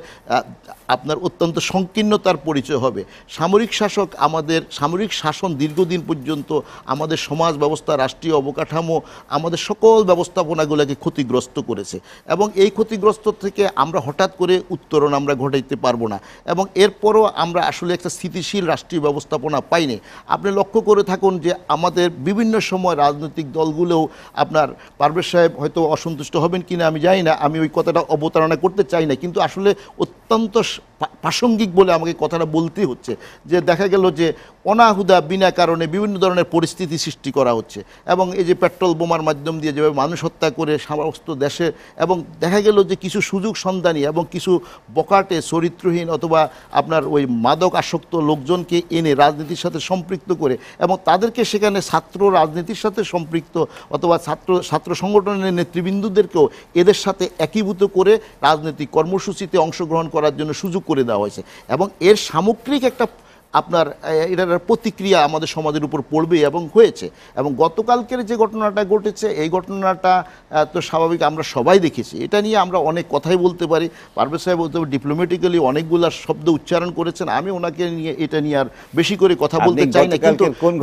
আপনার অত্যন্ত সংকীর্ণতার পরিচয় হবে। সামরিক শাসক আমাদের, সামরিক শাসন দীর্ঘদিন পর্যন্ত আমাদের সমাজ ব্যবস্থা, রাষ্ট্রীয় অবকাঠামো, আমাদের সকল ব্যবস্থাপনাগুলোকে ক্ষতিগ্রস্ত করেছে। এবং এই ক্ষতিগ্রস্ত থেকে আমরা হঠাৎ করে উত্তরণ আমরা ঘটাইতে পারব না। এবং এরপরও আমরা আসলে একটা স্থিতিশীল রাষ্ট্রীয় ব্যবস্থাপনা পাইনি। আপনি লক্ষ্য করে থাকুন যে আমাদের বিভিন্ন সময় রাজনৈতিক দলগুলোও আপনার পারভেজ সাহেব হয়তো অসন্তুষ্ট হবেন কিনা আমি জানি না, আমি ওই কথাটা অবতারণা করতে চাই না। কিন্তু আসলে অত্যন্ত প্রাসঙ্গিক বলে আমাকে কথাটা বলতে হচ্ছে, যে দেখা গেল যে অনাহুদা বিনা কারণে বিভিন্ন ধরনের পরিস্থিতি সৃষ্টি করা হচ্ছে এবং এই যে পেট্রোল বোমার মাধ্যম দিয়ে যেভাবে মানুষ হত্যা করে সমস্ত দেশে এবং দেখা গেল যে কিছু সুযোগ সন্ধানী এবং কিছু বকাটে চরিত্রহীন অথবা আপনার ওই মাদক আসক্ত লোকজনকে এনে রাজনীতির সাথে সম্পৃক্ত করে এবং তাদেরকে সেখানে ছাত্র রাজনীতির সাথে সম্পৃক্ত অথবা ছাত্র ছাত্র সংগঠনের নেতৃবৃন্দুদেরকেও এদের সাথে একীভূত করে রাজনৈতিক কর্মসূচিতে অংশগ্রহণ করার জন্য সুযোগ করে দেওয়া হয়েছে। এবং এর সামগ্রিক একটা আপনার এটার প্রতিক্রিয়া আমাদের সমাজের উপর পড়বে এবং হয়েছে। এবং গতকালকের যে ঘটনাটা ঘটেছে এই ঘটনাটা তো স্বাভাবিক আমরা সবাই দেখেছি। এটা নিয়ে আমরা অনেক কথাই বলতে পারি। পারভেজ সাহেব বলতে পারি ডিপ্লোম্যাটিক্যালি অনেকগুলা শব্দ উচ্চারণ করেছেন। আমি ওনাকে নিয়ে এটা নিয়ে আর বেশি করে কথা বলতে চাই না। কিন্তু কোন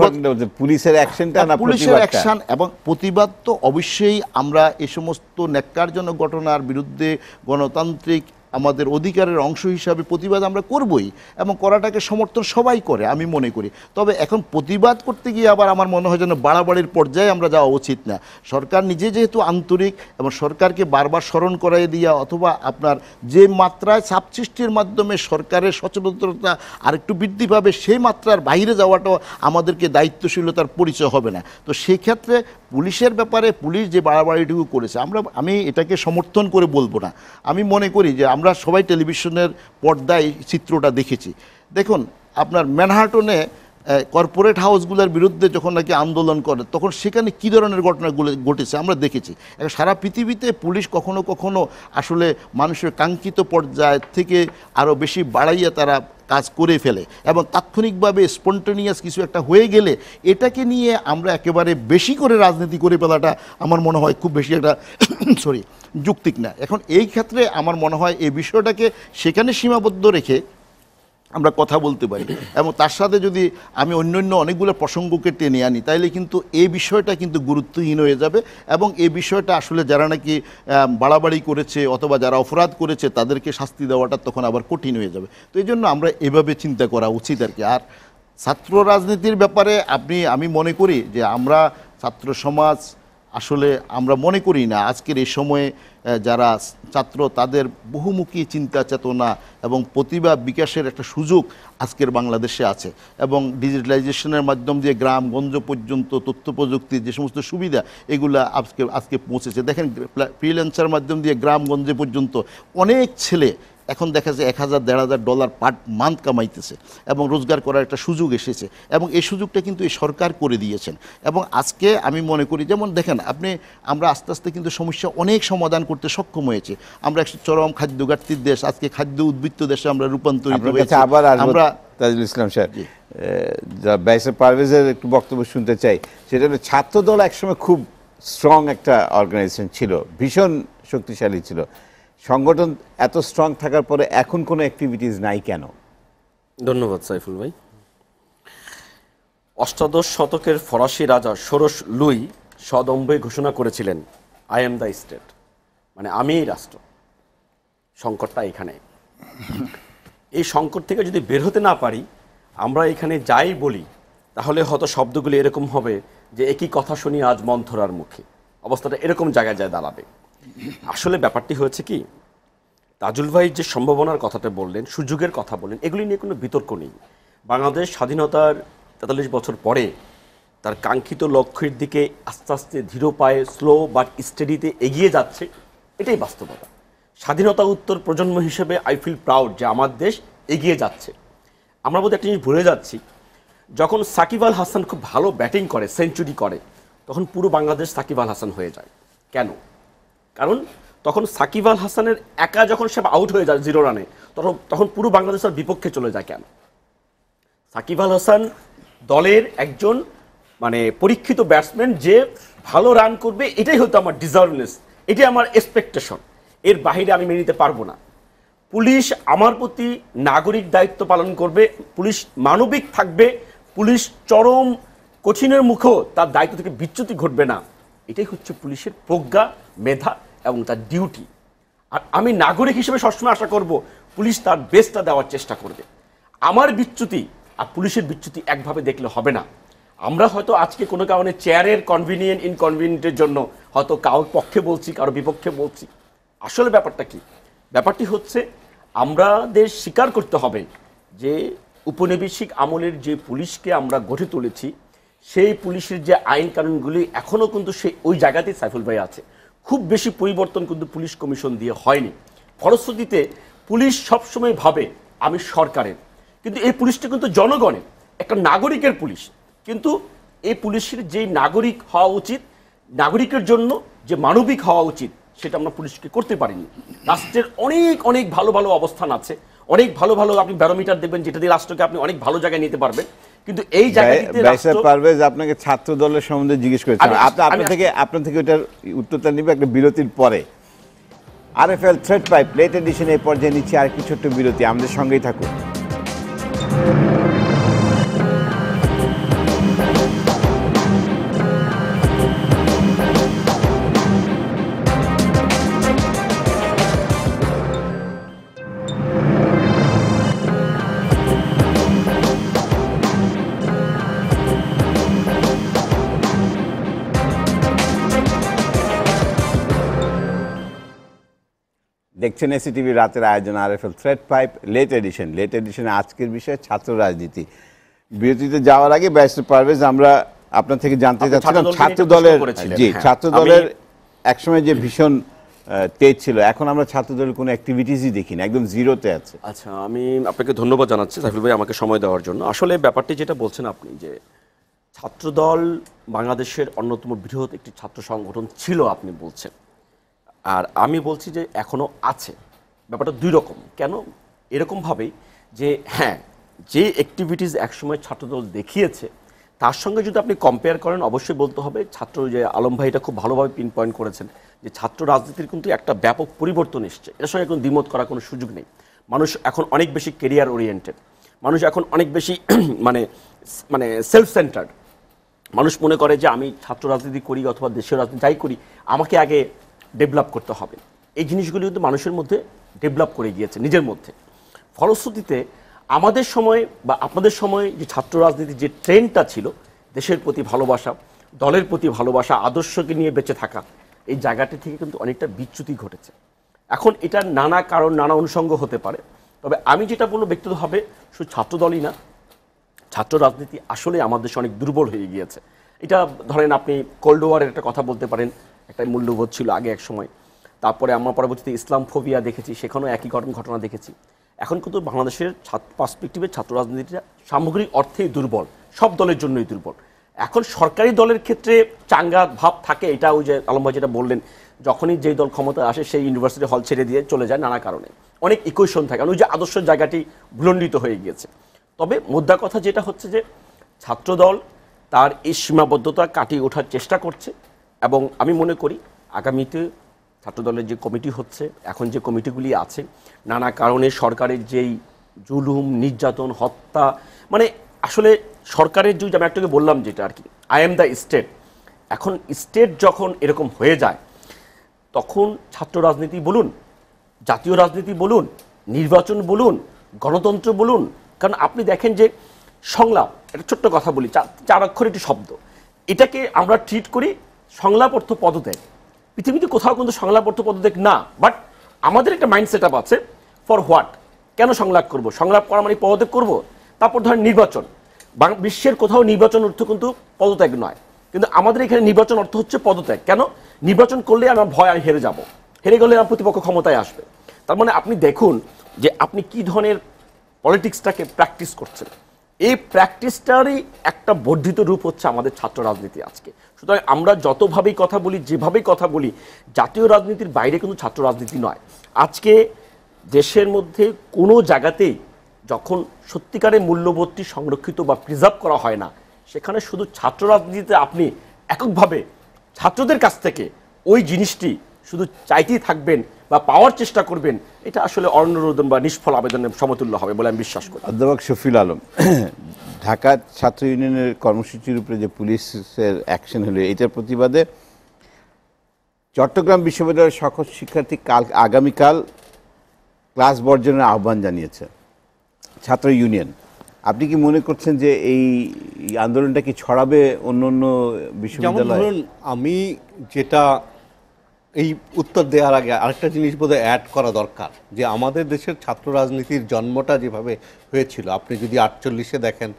পুলিশের অ্যাকশনটা না পুলিশের? অ্যাকশন এবং প্রতিবাদ তো অবশ্যই আমরা এই সমস্ত ন্যাক্কারজনক ঘটনার বিরুদ্ধে গণতান্ত্রিক আমাদের অধিকারের অংশ হিসাবে প্রতিবাদ আমরা করবই এবং করাটাকে সমর্থন সবাই করে, আমি মনে করি। তবে এখন প্রতিবাদ করতে গিয়ে আবার আমার মনে হয় যেন বাড়াবাড়ির পর্যায়ে আমরা যাওয়া উচিত না। সরকার নিজে যেহেতু আন্তরিক এবং সরকারকে বারবার স্মরণ করাই দিয়া অথবা আপনার যে মাত্রায় চাপ সৃষ্টির মাধ্যমে সরকারের সচেতনতা আরেকটু বৃদ্ধি পাবে, সেই মাত্রার বাইরে যাওয়াটাও আমাদেরকে দায়িত্বশীলতার পরিচয় হবে না। তো সেক্ষেত্রে পুলিশের ব্যাপারে পুলিশ যে বাড়াবাড়িটুকু করেছে, আমরা, আমি এটাকে সমর্থন করে বলব না। আমি মনে করি যে আমরা আমরা সবাই টেলিভিশনের পর্দায় চিত্রটা দেখেছি। দেখুন আপনার ম্যানহাটনে কর্পোরেট হাউসগুলোর বিরুদ্ধে যখন নাকি আন্দোলন করে, তখন সেখানে কী ধরনের ঘটনাগুলো ঘটেছে আমরা দেখেছি। সারা পৃথিবীতে পুলিশ কখনো কখনো আসলে মানুষের কাঙ্ক্ষিত পর্যায় থেকে আরও বেশি বাড়াইয়া তারা কাজ করে ফেলে এবং তাৎক্ষণিকভাবে স্পন্টেনিয়াস কিছু একটা হয়ে গেলে এটাকে নিয়ে আমরা একেবারে বেশি করে রাজনীতি করে ফেলাটা আমার মনে হয় খুব বেশি একটা (coughs) সরি যুক্তিক না। এখন এই ক্ষেত্রে আমার মনে হয় এই বিষয়টাকে সেখানে সীমাবদ্ধ রেখে আমরা কথা বলতে পারি। এবং তার সাথে যদি আমি অন্যান্য অনেকগুলো প্রসঙ্গকে টেনে আনি, তাইলে কিন্তু এই বিষয়টা কিন্তু গুরুত্বহীন হয়ে যাবে এবং এই বিষয়টা আসলে যারা নাকি বাড়াবাড়ি করেছে অথবা যারা অপরাধ করেছে, তাদেরকে শাস্তি দেওয়াটা তখন আবার কঠিন হয়ে যাবে। তো এই জন্য আমরা এভাবে চিন্তা করা উচিত আর কি। আর ছাত্র রাজনীতির ব্যাপারে আপনি, আমি মনে করি যে আমরা ছাত্র সমাজ আসলে আমরা মনে করি না, আজকের এই সময়ে যারা ছাত্র তাদের বহুমুখী চিন্তা চেতনা এবং প্রতিভা বিকাশের একটা সুযোগ আজকের বাংলাদেশে আছে এবং ডিজিটালাইজেশনের মাধ্যম দিয়ে গ্রাম, গঞ্জ পর্যন্ত তথ্য প্রযুক্তির যে সমস্ত সুবিধা, এগুলা আজকে আজকে পৌঁছেছে। দেখেন ফ্রিল্যান্সার মাধ্যম দিয়ে গ্রামগঞ্জে পর্যন্ত অনেক ছেলে এখন দেখা যায় এক হাজার দেড় হাজার ডলার পার মান্থ কামাইতেছে এবং রোজগার করার একটা সুযোগ এসেছে এবং এই সুযোগটা কিন্তু এই সরকার করে দিয়েছেন এবং আজকে আমি মনে করি যেমন দেখেন আপনি আমরা আস্তে আস্তে কিন্তু সমস্যা অনেক সমাধান করতে সক্ষম হয়েছে। আমরা একটা চরম খাদ্য ঘাটতির দেশ আজকে খাদ্য উদ্বৃত্ত দেশে আমরা রূপান্তরিত হয়েছি। আবার আমরা তাজুল ইসলাম স্যার। যা বাইসে পারভেজের একটু বক্তব্য শুনতে চাই সেটা হলো ছাত্র দল একসময় খুব স্ট্রং একটা অর্গানাইজেশন ছিল ভীষণ শক্তিশালী ছিল। সংগঠন এত স্ট্রং থাকার পরে এখন কোনো অ্যাক্টিভিটিস নাই কেন? ধন্যবাদ সাইফুল ভাই। অষ্টাদশ শতকের ফরাসি রাজা ষোড়শ লুই সদম্ভে ঘোষণা করেছিলেন আই এম দ্য স্টেট মানে আমিই রাষ্ট্র। সংকটটা এখানে। এই সংকট থেকে যদি বের হতে না পারি, আমরা এখানে যাই বলি, তাহলে হয়তো শব্দগুলি এরকম হবে যে একই কথা শুনি আজ মন্থরার মুখে। অবস্থাটা এরকম জায়গায় যায় দাঁড়াবে। আসলে ব্যাপারটি হয়েছে কি, তাজুল ভাই যে সম্ভাবনার কথাটা বললেন, সুযোগের কথা বললেন, এগুলি নিয়ে কোনো বিতর্ক নেই। বাংলাদেশ স্বাধীনতার তেতাল্লিশ বছর পরে তার কাঙ্ক্ষিত লক্ষ্যের দিকে আস্তে আস্তে ধীর পায়ে স্লো বাট স্টেডিতে এগিয়ে যাচ্ছে, এটাই বাস্তবতা। স্বাধীনতা উত্তর প্রজন্ম হিসেবে আই ফিল প্রাউড যে আমার দেশ এগিয়ে যাচ্ছে। আমরা বোধহয় একটা জিনিস ভুলে যাচ্ছি, যখন সাকিব আল হাসান খুব ভালো ব্যাটিং করে সেঞ্চুরি করে, তখন পুরো বাংলাদেশ সাকিব আল হাসান হয়ে যায়। কেন? কারণ তখন সাকিব আল হাসানের একা যখন সে আউট হয়ে যায় জিরো রানে তখন তখন পুরো বাংলাদেশের বিপক্ষে চলে যায় কেন? সাকিব আল হাসান দলের একজন মানে পরীক্ষিত ব্যাটসম্যান যে ভালো রান করবে, এটাই হয়তো আমার ডিজার্ভনেস এটাই আমার এক্সপেকটেশন এর বাইরে আমি মেনে নিতে পারব না। পুলিশ আমার প্রতি নাগরিক দায়িত্ব পালন করবে, পুলিশ মানবিক থাকবে, পুলিশ চরম কঠিনের মুখেও তার দায়িত্ব থেকে বিচ্যুতি ঘটবে না। এটাই হচ্ছে পুলিশের প্রজ্ঞা, মেধা এবং তার ডিউটি আর আমি নাগরিক হিসেবে সবসময় আশা করব, পুলিশ তার বেস্টটা দেওয়ার চেষ্টা করবে। আমার বিচ্যুতি আর পুলিশের বিচ্যুতি একভাবে দেখলে হবে না। আমরা হয়তো আজকে কোনো কারণে চেয়ারের কনভিনিয়েন্ট ইনকনভিনিয়েন্টের জন্য হয়তো কারোর পক্ষে বলছি, কারোর বিপক্ষে বলছি। আসলে ব্যাপারটা কি? ব্যাপারটি হচ্ছে, আমাদের স্বীকার করতে হবে যে উপনিবেশিক আমলের যে পুলিশকে আমরা গড়ে তুলেছি, সেই পুলিশের যে আইন কানুনগুলি এখনও কিন্তু সেই ওই জায়গাতেই সাইফুল ভাই আছে। খুব বেশি পরিবর্তন কিন্তু পুলিশ কমিশন দিয়ে হয়নি। ফলশ্রুতিতে পুলিশ সবসময় ভাবে আমি সরকারের। কিন্তু এই পুলিশটা কিন্তু জনগণের, একটা নাগরিকের পুলিশ। কিন্তু এই পুলিশের যে নাগরিক হওয়া উচিত, নাগরিকের জন্য যে মানবিক হওয়া উচিত, সেটা আমরা পুলিশকে করতে পারিনি। রাষ্ট্রের অনেক অনেক ভালো ভালো অবস্থান আছে। অনেক ভালো ভালো আপনি ব্যারোমিটার দেখবেন, যেটা দিয়ে রাষ্ট্রকে আপনি অনেক ভালো জায়গায় নিতে পারবেন। কিন্তু এই জায়গাটিতে রাষ্ট্র পারভেজ আপনাকে ছাত্র দলের সম্বন্ধে জিজ্ঞেস করেছিলাম আপনি আপনার থেকে আপনার থেকে ওটার উত্তরটা নিবে একটা বিরতির পরে। RFL thread pipe late edition এই পর্যায়ে নিচ্ছে আর কিছু ছোট্ট বিরতি। আমাদের সঙ্গেই থাকুন। দেখছেন এসিটিভি রাতের আয়োজন R F L thread pipe late edition late এডিশনে আজকের বিষয় ছাত্র রাজনীতি। বিরতিতে যাওয়ার আগে ব্যস্ত পারভেজ আমরা আপনার থেকে জানতে চাচ্ছিলাম ছাত্র দলের জি হ্যাঁ। ছাত্র দলের একসময় যে ভীষণ তেজ ছিল এখন আমরা ছাত্রদলের কোনো অ্যাক্টিভিটিসই দেখি না একদম জিরোতে আছে। আচ্ছা আমি আপনাকে ধন্যবাদ জানাচ্ছি সাইফুল ভাই আমাকে সময় দেওয়ার জন্য। আসলে ব্যাপারটি যেটা বলছেন আপনি যে ছাত্রদল বাংলাদেশের অন্যতম বৃহৎ একটি ছাত্র সংগঠন ছিল আপনি বলছেন। আর আমি বলছি যে এখনও আছে। ব্যাপারটা দুই রকম। কেন? এরকমভাবেই যে হ্যাঁ যে অ্যাক্টিভিটিস একসময় ছাত্রদল দেখিয়েছে, তার সঙ্গে যদি আপনি কম্পেয়ার করেন, অবশ্যই বলতে হবে, ছাত্র যে আলম ভাই এটা খুব ভালোভাবে পিন পয়েন্ট করেছেন যে ছাত্র রাজনীতির কিন্তু একটা ব্যাপক পরিবর্তন এসছে। এর সঙ্গে এখন দ্বিমত করার কোনো সুযোগ নেই। মানুষ এখন অনেক বেশি কেরিয়ার ওরিয়েন্টেড মানুষ এখন অনেক বেশি (clears throat) মানে মানে সেলফ সেন্টার্ড মানুষ মনে করে যে, আমি ছাত্র রাজনীতি করি অথবা দেশের রাজনীতি যাই করি, আমাকে আগে ডেভেলপ করতে হবে। এই জিনিসগুলি কিন্তু মানুষের মধ্যে ডেভেলপ করে গিয়েছে, নিজের মধ্যে। ফলশ্রুতিতে আমাদের সময় বা আপনাদের সময় যে ছাত্র রাজনীতির যে ট্রেন্ডটা ছিল, দেশের প্রতি ভালোবাসা, দলের প্রতি ভালোবাসা, আদর্শকে নিয়ে বেঁচে থাকা, এই জায়গাটি থেকে কিন্তু অনেকটা বিচ্যুতি ঘটেছে। এখন এটার নানা কারণ, নানা অনুষঙ্গ হতে পারে। তবে আমি যেটা বলব ব্যক্তিগতভাবে, শুধু ছাত্রদলই না, ছাত্র রাজনীতি আসলে আমাদের দেশে অনেক দুর্বল হয়ে গিয়েছে। এটা ধরেন আপনি কোল্ড ওয়ারের একটা কথা বলতে পারেন একটা মূল্যবোধ ছিল আগে এক সময়। তারপরে আমরা পরবর্তীতে ইসলাম ফোবিয়া দেখেছি, সেখানেও একই ঘটনা ঘটনা দেখেছি। এখন কিন্তু বাংলাদেশের ছাত্র পার্সপেক্টিভে ছাত্র রাজনীতিটা সামগ্রিক অর্থেই দুর্বল, সব দলের জন্যই দুর্বল। এখন সরকারি দলের ক্ষেত্রে চাঙ্গা ভাব থাকে, এটা ওই যে আলম ভাই যেটা বললেন, যখনই যেই দল ক্ষমতা আসে, সেই ইউনিভার্সিটি হল ছেড়ে দিয়ে চলে যায় নানা কারণে। অনেক ইকুয়েশন থাকে, ওই যে আদর্শ জায়গাটি ভুলণ্ডিত হয়ে গিয়েছে। তবে মুদ্রা কথা যেটা হচ্ছে যে, ছাত্রদল তার এই সীমাবদ্ধতা কাটিয়ে ওঠার চেষ্টা করছে এবং আমি মনে করি আগামীতে ছাত্রদলের যে কমিটি হচ্ছে, এখন যে কমিটিগুলি আছে, নানা কারণে সরকারের যেই জুলুম, নির্যাতন, হত্যা মানে আসলে সরকারের যে আমি একটাকে বললাম যেটা আর কি আই এম দ্য স্টেট এখন স্টেট যখন এরকম হয়ে যায়, তখন ছাত্র রাজনীতি বলুন, জাতীয় রাজনীতি বলুন, নির্বাচন বলুন, গণতন্ত্র বলুন, কারণ আপনি দেখেন যে সংলাপ, একটা ছোট্ট কথা বলি চার অক্ষর একটি শব্দ, এটাকে আমরা ট্রিট করি সংলাপ অর্থ পদত্যাগ। পৃথিবীতে কোথাও কিন্তু সংলাপ অর্থ পদত্যাগ না বাট আমাদের একটা মাইন্ড সেট আপ আছে ফর হোয়াট কেন সংলাপ করব? সংলাপ করা মানে পদত্যাগ করব? তারপর ধরেন নির্বাচন। বিশ্বের কোথাও নির্বাচন অর্থ কিন্তু পদত্যাগ নয়। কিন্তু আমাদের এখানে নির্বাচন অর্থ হচ্ছে পদত্যাগ। কেন? নির্বাচন করলে আমার ভয় আমি হেরে যাব। হেরে গেলে আমার প্রতিপক্ষ ক্ষমতায় আসবে। তার মানে আপনি দেখুন যে আপনি কি ধরনের পলিটিক্সটাকে প্র্যাকটিস করছেন। এই প্র্যাকটিসটারই একটা বর্ধিত রূপ হচ্ছে আমাদের ছাত্র রাজনীতি আজকে। সুতরাং আমরা যতভাবেই কথা বলি, যেভাবেই কথা বলি, জাতীয় রাজনীতির বাইরে কিন্তু ছাত্র রাজনীতি নয়। আজকে দেশের মধ্যে কোনো জায়গাতেই যখন সত্যিকারের মূল্যবোধটি সংরক্ষিত বা প্রিজার্ভ করা হয় না, সেখানে শুধু ছাত্র রাজনীতিতে আপনি এককভাবে ছাত্রদের কাছ থেকে ওই জিনিসটি শুধু চাইতেই থাকবেন বা পাওয়ার চেষ্টা করবেন, এটা আসলে অরণ্যরোদন বা নিষ্ফল আবেদনের সমতুল্য হবে বলে আমি বিশ্বাস করি। অধ্যাপক শফিল আলম ঢাকা ছাত্র ইউনিয়নের কর্মসূচির উপরে যে পুলিশের অ্যাকশন হলো এটার প্রতিবাদে চট্টগ্রাম বিশ্ববিদ্যালয়ের সকল শিক্ষার্থী কাল আগামীকাল ক্লাস বর্জনের আহ্বান জানিয়েছে ছাত্র ইউনিয়ন। আপনি কি মনে করছেন যে এই আন্দোলনটা কি ছড়াবে অন্য অন্য বিশ্ববিদ্যালয়ে? ধরুন আমি যেটা এই উত্তর দেওয়ার আগে আরেকটা জিনিস বোধহয় অ্যাড করা দরকার যে আমাদের দেশের ছাত্র রাজনীতির জন্মটা যেভাবে হয়েছিল আপনি যদি আটচল্লিশে দেখেন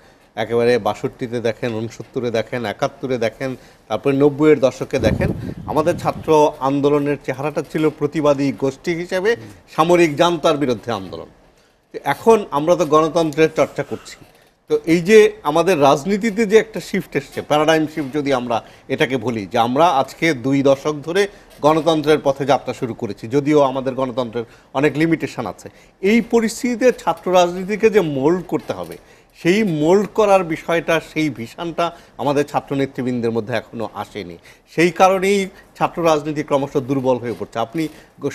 একেবারে বাষট্টিতে দেখেন উনসত্তরে দেখেন, একাত্তরে দেখেন, তারপরে নব্বইয়ের দশকে দেখেন। আমাদের ছাত্র আন্দোলনের চেহারাটা ছিল প্রতিবাদী গোষ্ঠী হিসেবে, সামরিক জান্তার বিরুদ্ধে আন্দোলন। তো এখন আমরা তো গণতন্ত্রের চর্চা করছি। তো এই যে আমাদের রাজনীতিতে যে একটা শিফট এসছে প্যারাডাইম শিফট যদি আমরা এটাকে বলি, যে আমরা আজকে দুই দশক ধরে গণতন্ত্রের পথে যাত্রা শুরু করেছি, যদিও আমাদের গণতন্ত্রের অনেক লিমিটেশন আছে। এই পরিস্থিতিতে ছাত্র রাজনীতিকে যে মোল্ড করতে হবে সেই মোল্ড করার বিষয়টা সেই ভিশনটা আমাদের ছাত্র নেতৃবৃন্দের মধ্যে এখনও আসেনি। সেই কারণেই ছাত্র রাজনীতি ক্রমশ দুর্বল হয়ে পড়ছে। আপনি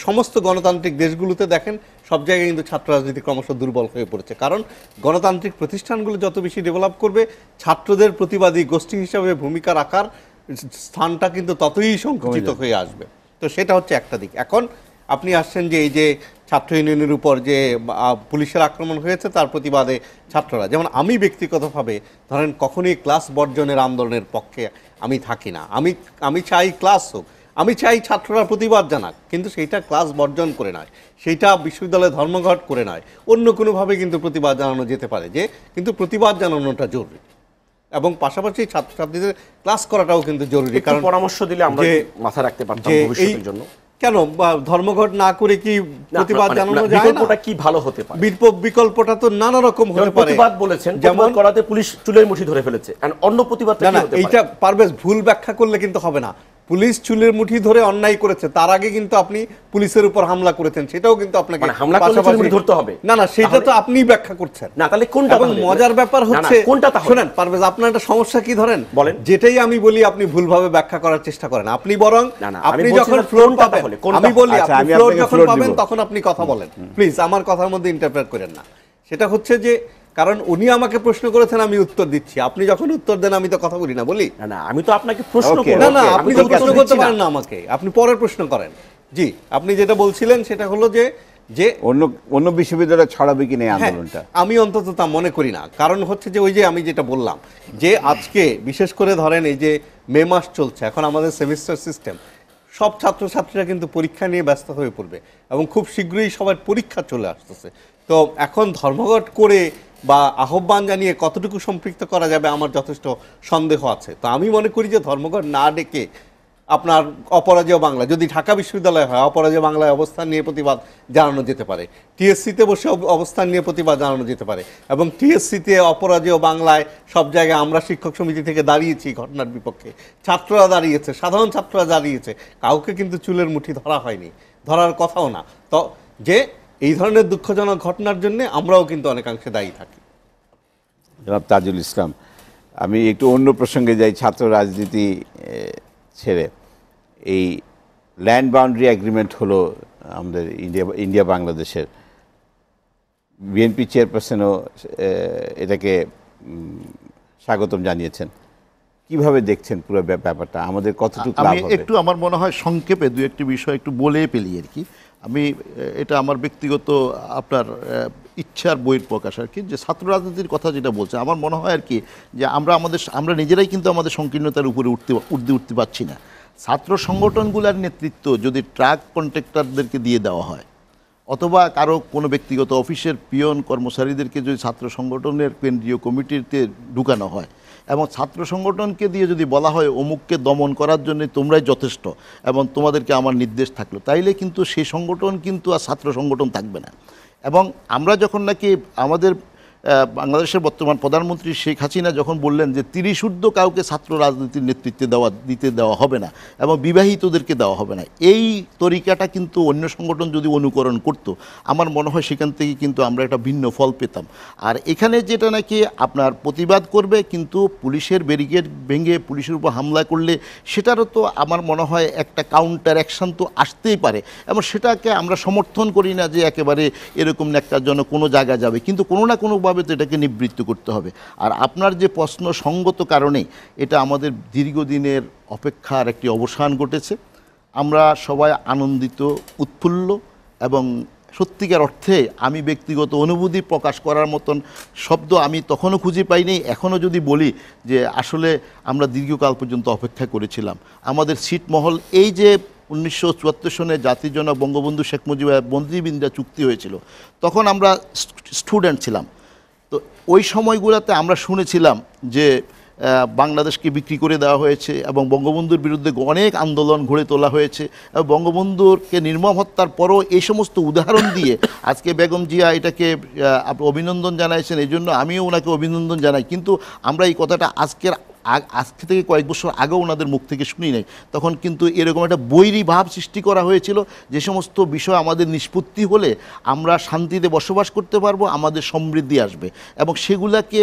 সমস্ত গণতান্ত্রিক দেশগুলোতে দেখেন সব জায়গায় কিন্তু ছাত্র রাজনীতি ক্রমশ দুর্বল হয়ে পড়েছে। কারণ গণতান্ত্রিক প্রতিষ্ঠানগুলো যত বেশি ডেভেলপ করবে ছাত্রদের প্রতিবাদী গোষ্ঠী হিসাবে ভূমিকা রাখার স্থানটা কিন্তু ততই সংকুচিত হয়ে আসবে। তো সেটা হচ্ছে একটা দিক। এখন আপনি আসছেন যে এই যে ছাত্র ইউনিয়নের উপর যে পুলিশের আক্রমণ হয়েছে তার প্রতিবাদে ছাত্ররা। যেমন আমি ব্যক্তিগতভাবে ধরেন কখনোই ক্লাস বর্জনের আন্দোলনের পক্ষে আমি থাকি না। আমি আমি চাই ক্লাস হোক। আমি চাই ছাত্ররা প্রতিবাদ জানাক। কিন্তু সেইটা ক্লাস বর্জন করে নয়। সেইটা বিশ্ববিদ্যালয়ে ধর্মঘট করে নয়। অন্য কোনোভাবে কিন্তু প্রতিবাদ জানানো যেতে পারে যে কিন্তু প্রতিবাদ জানানোটা জরুরি। এবং পাশাপাশি ছাত্রছাত্রীদের ক্লাস করাটাও কিন্তু জরুরি। কারণ পরামর্শ দিলে আমরা মাথায় রাখতে পারতাম ভবিষ্যতের জন্য। কেন? বা ধর্মঘট না করে কি প্রতিবাদ মানে- জানানো যায় না? বিকল্পটা কি ভালো হতে পারে? বিকল্পটা তো নানা রকম হতে পারে। প্রতিবাদ বলেছেন যেমন করাতে পুলিশ চুলের মুঠি ধরে ফেলেছে। অন্য প্রতিবাদ না কি না হতে এইটা পারে পারভেজ ভুল ব্যাখ্যা করলে কিন্তু হবে না। পুলিশ চুলের মুঠি ধরে অন্যায় করেছে তার আগে কিন্তু আপনি পুলিশের উপর হামলা করেছেন সেটাও কিন্তু আপনাকে মানে হামলা করলে ধরতে হবে? না না সেটা তো আপনি ব্যাখ্যা করছেন। না তাহলে কোনটা এবং মজার ব্যাপার হচ্ছে কোনটা শুনেন পারভেজ আপনার একটা সমস্যা কি ধরেন? বলেন। যেটাই আমি বলি আপনি ভুলভাবে ব্যাখ্যা করার চেষ্টা করেন। আপনি বরং আপনি যখন ফ্লোর পাবেন আমি বলি আচ্ছা, আপনি ফ্লোর যখন পাবেন তখন আপনি কথা বলেন। প্লিজ আমার কথার মধ্যে ইন্টারপ্রেট করেন না। সেটা হচ্ছে যে কারণ উনি আমাকে প্রশ্ন করেছেন আমি উত্তর দিচ্ছি। আপনি যখন উত্তর দেন আমি তো কথা বলি না বলি? না না আমি তো আপনাকে প্রশ্ন করব। না না আপনি তো প্রশ্ন করতে পারেন না আমাকে। আপনি পরের প্রশ্ন করেন। জি আপনি যেটা বলছিলেন সেটা হলো যে যে অন্য অন্য বিশ্ববিদ্যালয়ে ছড়াবে কি না এই হ্যাঁ, আন্দোলনটা? আমি অন্তত তা মনে করি না। কারণ হচ্ছে যে ওই যে আমি যেটা বললাম যে আজকে বিশেষ করে ধরেন এই যে মে মাস চলছে এখন আমাদের সেমিস্টার সিস্টেম সব ছাত্রছাত্রীরা কিন্তু পরীক্ষা নিয়ে ব্যস্ত হয়ে পড়বে এবং খুব শীঘ্রই সবার পরীক্ষা চলে আসতেছে। তো এখন ধর্মঘট করে বা আহ্বান জানিয়ে কতটুকু সম্পৃক্ত করা যাবে আমার যথেষ্ট সন্দেহ আছে। তো আমি মনে করি যে ধর্মঘট না ডেকে আপনার অপরাজেয় বাংলা, যদি ঢাকা বিশ্ববিদ্যালয় হয়, অপরাজেয় বাংলায় অবস্থান নিয়ে প্রতিবাদ জানানো যেতে পারে। টিএসসিতে বসে অবস্থান নিয়ে প্রতিবাদ জানানো যেতে পারে। এবং টিএসসিতে অপরাজেয় বাংলায় সব জায়গায় আমরা শিক্ষক সমিতি থেকে দাঁড়িয়েছি ঘটনার বিপক্ষে। ছাত্ররা দাঁড়িয়েছে, সাধারণ ছাত্ররা দাঁড়িয়েছে। কাউকে কিন্তু চুলের মুঠি ধরা হয়নি। ধরার কথাও না। তো যে এই ধরনের দুঃখজনক ঘটনার জন্য আমরাও কিন্তু অনেকাংশে দায়ী থাকি। জনাব তাজুল ইসলাম আমি একটু অন্য প্রসঙ্গে যাই ছাত্র রাজনীতি ছেড়ে। এই ল্যান্ড বাউন্ডারি অ্যাগ্রিমেন্ট হলো আমাদের ইন্ডিয়া ইন্ডিয়া বাংলাদেশের। বিএনপি চেয়ারপারসনও এটাকে স্বাগতম জানিয়েছেন। কীভাবে দেখছেন পুরো ব্যাপ- ব্যাপারটা? আমাদের কতটুকু আমি একটু আমার মনে হয় সংক্ষেপে দু একটি বিষয় একটু বলে পেলি আর কি। আমি, এটা আমার ব্যক্তিগত আপনার ইচ্ছার বইয়ের প্রকাশ আর কি, যে ছাত্র রাজনীতির কথা যেটা বলছে, আমার মনে হয় আর কি, যে আমরা আমাদের, আমরা নিজেরাই কিন্তু আমাদের সংকীর্ণতার উপরে উঠতে উঠতে উঠতে পারছি না। ছাত্র সংগঠনগুলোর নেতৃত্ব যদি ট্রাক কন্ট্রাক্টরদেরকে দিয়ে দেওয়া হয়, অথবা কারও কোনো ব্যক্তিগত অফিসের পিয়ন কর্মচারীদেরকে যদি ছাত্র সংগঠনের কেন্দ্রীয় কমিটিতে ঢুকানো হয় এবং ছাত্র সংগঠনকে দিয়ে যদি বলা হয় অমুককে দমন করার জন্য তোমরাই যথেষ্ট এবং তোমাদেরকে আমার নির্দেশ থাকল, তাইলে কিন্তু সেই সংগঠন কিন্তু আর ছাত্র সংগঠন থাকবে না। এবং আমরা যখন নাকি আমাদের বাংলাদেশের বর্তমান প্রধানমন্ত্রী শেখ হাসিনা যখন বললেন যে তিরিশ ঊর্ধ্ব কাউকে ছাত্র রাজনীতির নেতৃত্বে দেওয়া, দিতে দেওয়া হবে না এবং বিবাহিতদেরকে দেওয়া হবে না, এই তরিকাটা কিন্তু অন্য সংগঠন যদি অনুকরণ করত, আমার মনে হয় সেখান থেকে কিন্তু আমরা একটা ভিন্ন ফল পেতাম। আর এখানে যেটা নাকি আপনার প্রতিবাদ করবে, কিন্তু পুলিশের ব্যারিকেড ভেঙে পুলিশের উপর হামলা করলে সেটারও তো আমার মনে হয় একটা কাউন্টার অ্যাকশন তো আসতেই পারে এবং সেটাকে আমরা সমর্থন করি না যে একেবারে এরকম একটা জন্য কোনো জায়গায় যাবে। কিন্তু কোনো না কোনোভাবে তো এটাকে নিবৃত্ত করতে হবে। আর আপনার যে প্রশ্ন সঙ্গত কারণে এটা আমাদের দীর্ঘদিনের অপেক্ষার একটি অবসান ঘটেছে। আমরা সবাই আনন্দিত, উৎফুল্ল এবং সত্যিকার অর্থে আমি ব্যক্তিগত অনুভূতি প্রকাশ করার মতন শব্দ আমি তখনও খুঁজে পাইনি, এখনও যদি বলি যে আসলে আমরা দীর্ঘকাল পর্যন্ত অপেক্ষা করেছিলাম। আমাদের ছিটমহল এই যে উনিশশো চুয়াত্তর সনে জাতির জনক বঙ্গবন্ধু শেখ মুজিবের বন্দিবিন্দা চুক্তি হয়েছিল, তখন আমরা স্টুডেন্ট ছিলাম। তো ওই সময়গুলোতে আমরা শুনেছিলাম যে বাংলাদেশকে বিক্রি করে দেওয়া হয়েছে এবং বঙ্গবন্ধুর বিরুদ্ধে অনেক আন্দোলন গড়ে তোলা হয়েছে। এবং বঙ্গবন্ধুরকে নির্মম হত্যার পরও এই সমস্ত উদাহরণ দিয়ে আজকে বেগম জিয়া এটাকে অভিনন্দন জানাইছেন এই জন্য আমিও ওনাকে অভিনন্দন জানাই। কিন্তু আমরা এই কথাটা আজকের আজকে থেকে কয়েক বছর আগেও ওনাদের মুখ থেকে শুনি নাই। তখন কিন্তু এরকম একটা বৈরী ভাব সৃষ্টি করা হয়েছিল, যে সমস্ত বিষয় আমাদের নিষ্পত্তি হলে আমরা শান্তিতে বসবাস করতে পারব, আমাদের সমৃদ্ধি আসবে। এবং সেগুলাকে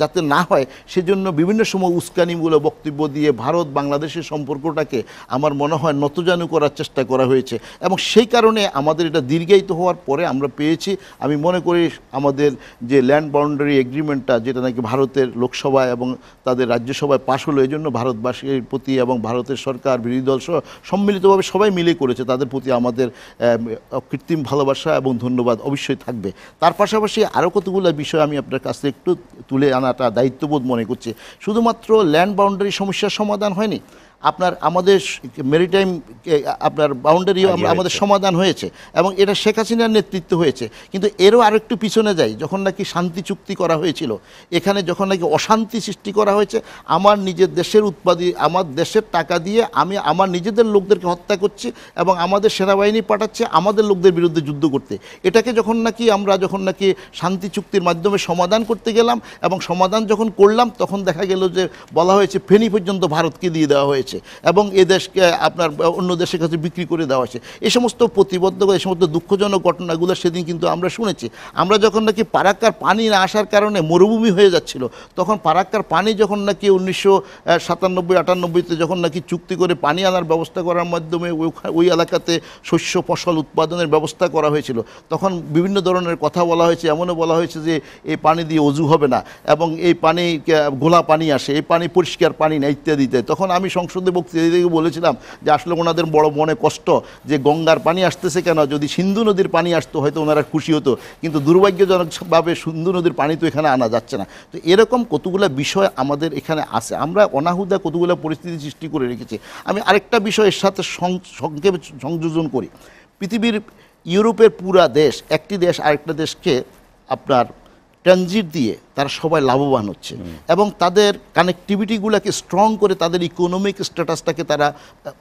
যাতে না হয়, সেজন্য বিভিন্ন সময় উস্কানিমূলক বক্তব্য দিয়ে ভারত, বাংলাদেশের সম্পর্কটাকে আমার মনে হয় নতজানু করার চেষ্টা করা হয়েছে। এবং সেই কারণে আমাদের এটা দীর্ঘায়িত হওয়ার পরে আমরা পেয়েছি, আমি মনে করি আমাদের যে ল্যান্ড বাউন্ডারি এগ্রিমেন্টটা যেটা নাকি ভারতের লোকসভায় এবং তাদের রাজ্যসভায় পাশ হলো এই জন্য ভারতবাসীর প্রতি এবং ভারতের সরকার, বিরোধী দল সহ সম্মিলিতভাবে সবাই মিলে করেছে, তাদের প্রতি আমাদের কৃত্রিম ভালোবাসা এবং ধন্যবাদ অবশ্যই থাকবে। তার পাশাপাশি আরও কতগুলো বিষয় আমি আপনার কাছ থেকে একটু তুলে আনাটা দায়িত্ববোধ মনে করছি। শুধুমাত্র ল্যান্ড বাউন্ডারি সমস্যার সমাধান হয়নি আপনার আমাদের মেরিটাইম আপনার বাউন্ডারিও আমাদের সমাধান হয়েছে এবং এটা শেখ হাসিনার নেতৃত্ব হয়েছে। কিন্তু এরও আরেকটু পিছনে যাই যখন নাকি শান্তি চুক্তি করা হয়েছিল এখানে যখন নাকি অশান্তি সৃষ্টি করা হয়েছে আমার নিজের দেশের উৎপাদি আমার দেশের টাকা দিয়ে আমি আমার নিজেদের লোকদেরকে হত্যা করছি এবং আমাদের সেনাবাহিনী পাঠাচ্ছে আমাদের লোকদের বিরুদ্ধে যুদ্ধ করতে। এটাকে যখন নাকি আমরা যখন নাকি শান্তি চুক্তির মাধ্যমে সমাধান করতে গেলাম এবং সমাধান যখন করলাম তখন দেখা গেল যে বলা হয়েছে ফেনী পর্যন্ত ভারতকে দিয়ে দেওয়া হয়েছে। এবং এ দেশকে, আপনার, অন্য দেশের কাছে বিক্রি করে দেওয়া হয়েছে। এই সমস্ত প্রতিবদ্ধ এই সমস্ত দুঃখজনক ঘটনাগুলো সেদিন কিন্তু আমরা শুনেছি। আমরা যখন নাকি পারাক্কার পানি না আসার কারণে মরুভূমি হয়ে যাচ্ছিল, তখন পারাক্কার পানি যখন নাকি উনিশশো সাতানব্বই, আটানব্বইতে যখন নাকি চুক্তি করে পানি আনার ব্যবস্থা করার মাধ্যমে ওই- এলাকাতে শস্য ফসল উৎপাদনের ব্যবস্থা করা হয়েছিল, তখন বিভিন্ন ধরনের কথা বলা হয়েছে, এমনও বলা হয়েছে যে এই পানি দিয়ে অজু হবে না এবং এই পানি ঘোলা পানি আসে, এই পানি পরিষ্কার পানি না ইত্যাদি তখন আমি সংসদে বক্তৃতা থেকে বলেছিলাম যে আসলে ওনাদের বড় মনে কষ্ট যে গঙ্গার পানি আসতেছে কেন? যদি সিন্ধু নদীর পানি আসতো, হয়তো ওনারা খুশি হতো। কিন্তু দুর্ভাগ্যজনকভাবে সিন্ধু নদীর পানি তো এখানে আনা যাচ্ছে না। তো এরকম কতগুলো বিষয় আমাদের এখানে আছে। আমরা অনাহুদা কতগুলো পরিস্থিতি সৃষ্টি করে রেখেছি। আমি আরেকটা বিষয়ের সাথে সংক্ষেপে, সংযোজন করি। পৃথিবীর ইউরোপের পুরা দেশ, একটি দেশ আরেকটা দেশকে আপনার ট্রানজিট দিয়ে তারা সবাই লাভবান হচ্ছে। এবং তাদের কানেক্টিভিটিগুলোকে স্ট্রং করে তাদের ইকোনমিক স্ট্যাটাসটাকে তারা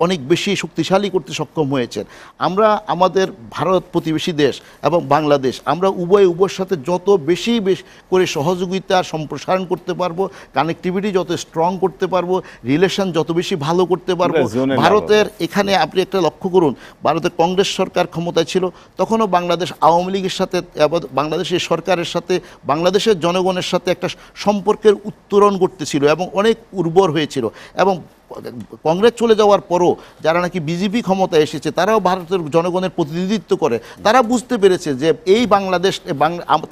অনেক বেশি শক্তিশালী করতে সক্ষম হয়েছে। আমরা আমাদের ভারত প্রতিবেশী দেশ এবং বাংলাদেশ আমরা উভয় উভয়ের সাথে যত বেশি বেশ করে সহযোগিতা সম্প্রসারণ করতে পারব কানেক্টিভিটি যত স্ট্রং করতে পারব রিলেশন যত বেশি ভালো করতে পারব ভারতের এখানে আপনি একটা লক্ষ্য করুন ভারতের কংগ্রেস সরকার ক্ষমতায় ছিল তখনও বাংলাদেশ আওয়ামী লীগের সাথে বাংলাদেশের সরকারের সাথে বাংলাদেশের জনগণের সাথে একটা সম্পর্কের উত্তরণ করতেছিল এবং অনেক উর্বর হয়েছিল এবং কংগ্রেস চলে যাওয়ার পরও যারা নাকি বিজেপি ক্ষমতায় এসেছে, তারাও ভারতের জনগণের প্রতিনিধিত্ব করে। তারা বুঝতে পেরেছে যে এই বাংলাদেশ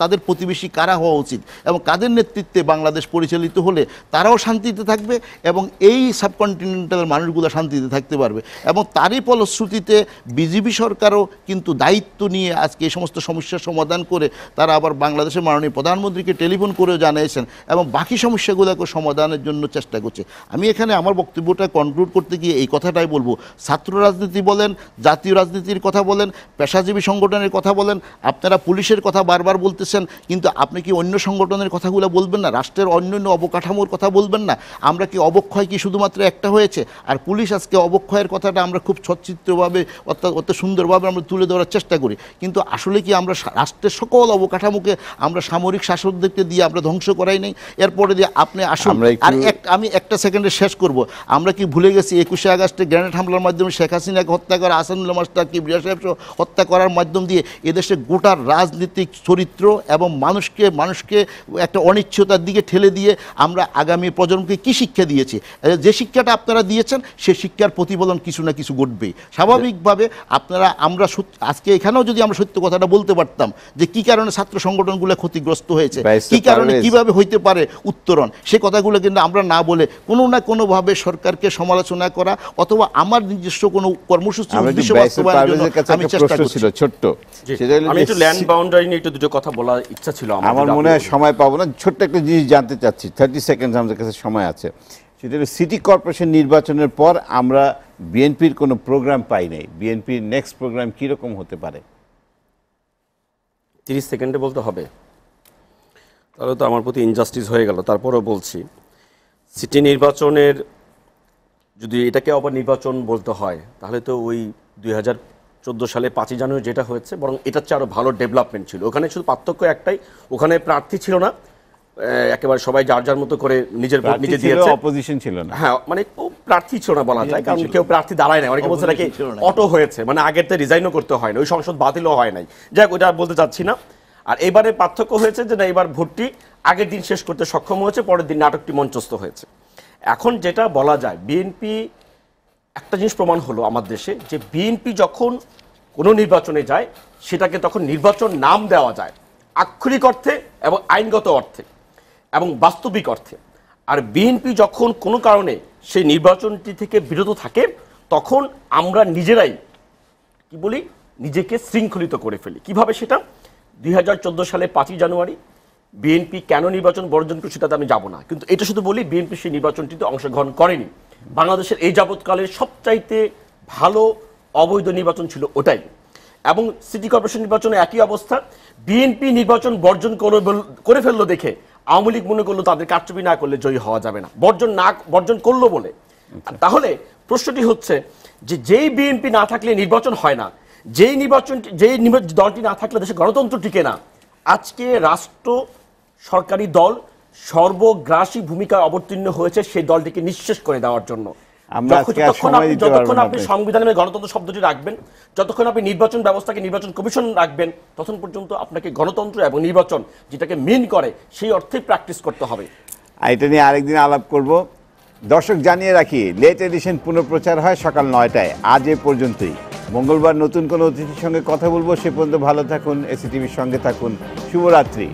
তাদের প্রতিবেশী কারা হওয়া উচিত এবং কাদের নেতৃত্বে বাংলাদেশ পরিচালিত হলে তারাও শান্তিতে থাকবে এবং এই সাবকন্টিনেন্টালের মানুষগুলো শান্তিতে থাকতে পারবে। এবং তারই ফলশ্রুতিতে বিজেপি সরকারও কিন্তু দায়িত্ব নিয়ে আজকে এই সমস্ত সমস্যার সমাধান করে তারা আবার বাংলাদেশের মাননীয় প্রধানমন্ত্রীকে টেলিফোন করেও জানিয়েছেন এবং বাকি সমস্যাগুলোকে সমাধানের জন্য চেষ্টা করছে। আমি এখানে আমার বক্তব্যটা কনক্লুড করতে গিয়ে এই কথাটাই বলব। ছাত্র রাজনীতি বলেন জাতীয় রাজনীতির কথা বলেন পেশাজীবী সংগঠনের কথা বলেন আপনারা পুলিশের কথা বারবার বলতেছেন কিন্তু আপনি কি অন্য সংগঠনের কথাগুলো বলবেন না? রাষ্ট্রের অন্যান্য অবকাঠামোর কথা বলবেন না? আমরা কি অবক্ষয় কি শুধুমাত্র একটা হয়েছে? আর পুলিশ আজকে অবক্ষয়ের কথাটা আমরা খুব সচ্চিত্রভাবে অর্থাৎ অত সুন্দরভাবে আমরা তুলে ধরার চেষ্টা করি। কিন্তু আসলে কি আমরা রাষ্ট্রের সকল অবকাঠামোকে আমরা সামরিক শাসকদেরকে দিয়ে আমরা ধ্বংস করাই নাই? এরপরে দিয়ে আপনি আসুন। আর এক আমি একটা সেকেন্ডে শেষ করব। আমরা কি ভুলে গেছি? একুশে আগস্টে গ্রেনেড হামলার মাধ্যমে শেখ হাসিনাকে হত্যা করা আসানুল্লাহ মাস্টার কিবরিয়া সাহেব হত্যা করার মাধ্যম দিয়ে এদেশে গোটা রাজনীতিক চরিত্র এবং মানুষকে মানুষকে একটা অনিশ্চয়তার দিকে ঠেলে দিয়ে আমরা আগামী প্রজন্মকে কি শিক্ষা দিয়েছি? যে শিক্ষাটা আপনারা দিয়েছেন সে শিক্ষার প্রতিফলন কিছু না কিছু ঘটবেই। স্বাভাবিকভাবে আপনারা আমরা সত্য- আজকে এখানেও যদি আমরা সত্য কথাটা বলতে পারতাম যে কি কারণে ছাত্র সংগঠনগুলো ক্ষতিগ্রস্ত হয়েছে কি কারণে। কীভাবে হইতে পারে উত্তরণ সে কথাগুলো কিন্তু আমরা না বলে কোনো না কোনোভাবে সরকারকে সমালোচনা করা অথবা আমার নিজস্ব কোনো কর্মসূচি উদ্দেশ্য বাস্তবায়নের জন্য আমি চেষ্টা করছি। ছোট্ট। আমি একটু ল্যান্ড বাউন্ডারি নিয়ে একটু দুটো কথা বলার ইচ্ছা ছিল আমার আমার মনে হয় সময় পাবো না। ছোট্ট একটা জিনিস জানতে চাচ্ছি। থার্টি সেকেন্ড আমাদের কাছে সময় আছে। সেটা সিটি কর্পোরেশন নির্বাচনের পর আমরা বিএনপির কোনো প্রোগ্রাম পাই নাই। বিএনপির নেক্সট প্রোগ্রাম কীরকম হতে পারে? তিরিশ সেকেন্ডে বলতে হবে। তাহলে তো আমার প্রতি ইনজাস্টিস হয়ে গেল। তারপরেও বলছি সিটি নির্বাচনের যদি এটাকে আবার নির্বাচন বলতে হয় তাহলে তো ওই দুই হাজার চোদ্দ সালে পাঁচই জানুয়ারি যেটা হয়েছে বরং এটার চেয়ে আরও ভালো ডেভেলপমেন্ট ছিল। ওখানে শুধু পার্থক্য একটাই ওখানে প্রার্থী ছিল না। একেবারে সবাই যার যার মতো করে নিজের ভোট নিজে দিয়েছে। অপোজিশন ছিল না। হ্যাঁ মানে ও প্রার্থী ছিল না বলা যায় কারণ কেউ প্রার্থী দাঁড়ায় না অনেকে বলছে নাকি। অটো হয়েছে মানে আগের তো রিজাইনও করতে হয় না ওই সংসদ বাতিলও হয় নাই। যাক ওটা আর বলতে চাচ্ছি না। আর এবারে পার্থক্য হয়েছে যে না এবার ভোটটি আগের দিন শেষ করতে সক্ষম হয়েছে পরের দিন নাটকটি মঞ্চস্থ হয়েছে। এখন যেটা বলা যায় বিএনপি একটা জিনিস প্রমাণ হলো আমার দেশে, যে বিএনপি যখন কোনো নির্বাচনে যায়, সেটাকে তখন নির্বাচন নাম দেওয়া যায় আক্ষরিক অর্থে এবং আইনগত অর্থে এবং বাস্তবিক অর্থে। আর বিএনপি যখন কোনো কারণে সেই নির্বাচনটি থেকে বিরত থাকে, তখন আমরা নিজেরাই কি বলি? নিজেকে শৃঙ্খলিত করে ফেলি। কীভাবে সেটা? দুই হাজার চোদ্দ সালে পাঁচই জানুয়ারি বিএনপি কেন নির্বাচন বর্জন করে সেটাতে আমি যাব না। কিন্তু এটা শুধু বলি বিএনপি সেই নির্বাচনটিতে অংশগ্রহণ করেনি। বাংলাদেশের এই যাবৎকালের সবচাইতে ভালো অবৈধ নির্বাচন ছিল ওটাই। এবং সিটি কর্পোরেশন নির্বাচনে একই অবস্থা। বিএনপি নির্বাচন বর্জন করে ফেলল দেখে আওয়ামী লীগ মনে করল তাদের কারচুপি না করলে জয়ী হওয়া যাবে না। বর্জন না, বর্জন করল বলে। তাহলে প্রশ্নটি হচ্ছে যে যেই বিএনপি না থাকলে নির্বাচন হয় না, যেই নির্বাচন, যেই দলটি না থাকলে দেশে গণতন্ত্র টিকে না, আজকে রাষ্ট্র সরকারি দল সর্বগ্রাসী ভূমিকা অবতীর্ণ হয়েছে সেই দলটিকে নিঃশেষ করে দেওয়ার জন্য। যতক্ষণ আপনি দিতে পারব যতক্ষণ না আপনি আপনাকে। সংবিধানে গণতন্ত্র শব্দটি রাখবেন যতক্ষণ আপনি নির্বাচন ব্যবস্থাকে নির্বাচন কমিশন রাখবেন তখন পর্যন্ত আপনাকে গণতন্ত্র এবং নির্বাচন যেটাকে মিন করে সেই অর্থে প্র্যাকটিস করতে হবে। এটা নিয়ে আরেকদিন আলাপ করব। দর্শক জানিয়ে রাখি লেট এডিশন পুনঃপ্রচার হয় সকাল নয়টায়। আজ এ পর্যন্তই। মঙ্গলবার নতুন কোনো অতিথির সঙ্গে কথা বলব সে পর্যন্ত ভালো থাকুন এসিটিভির সঙ্গে থাকুন। শুভরাত্রি।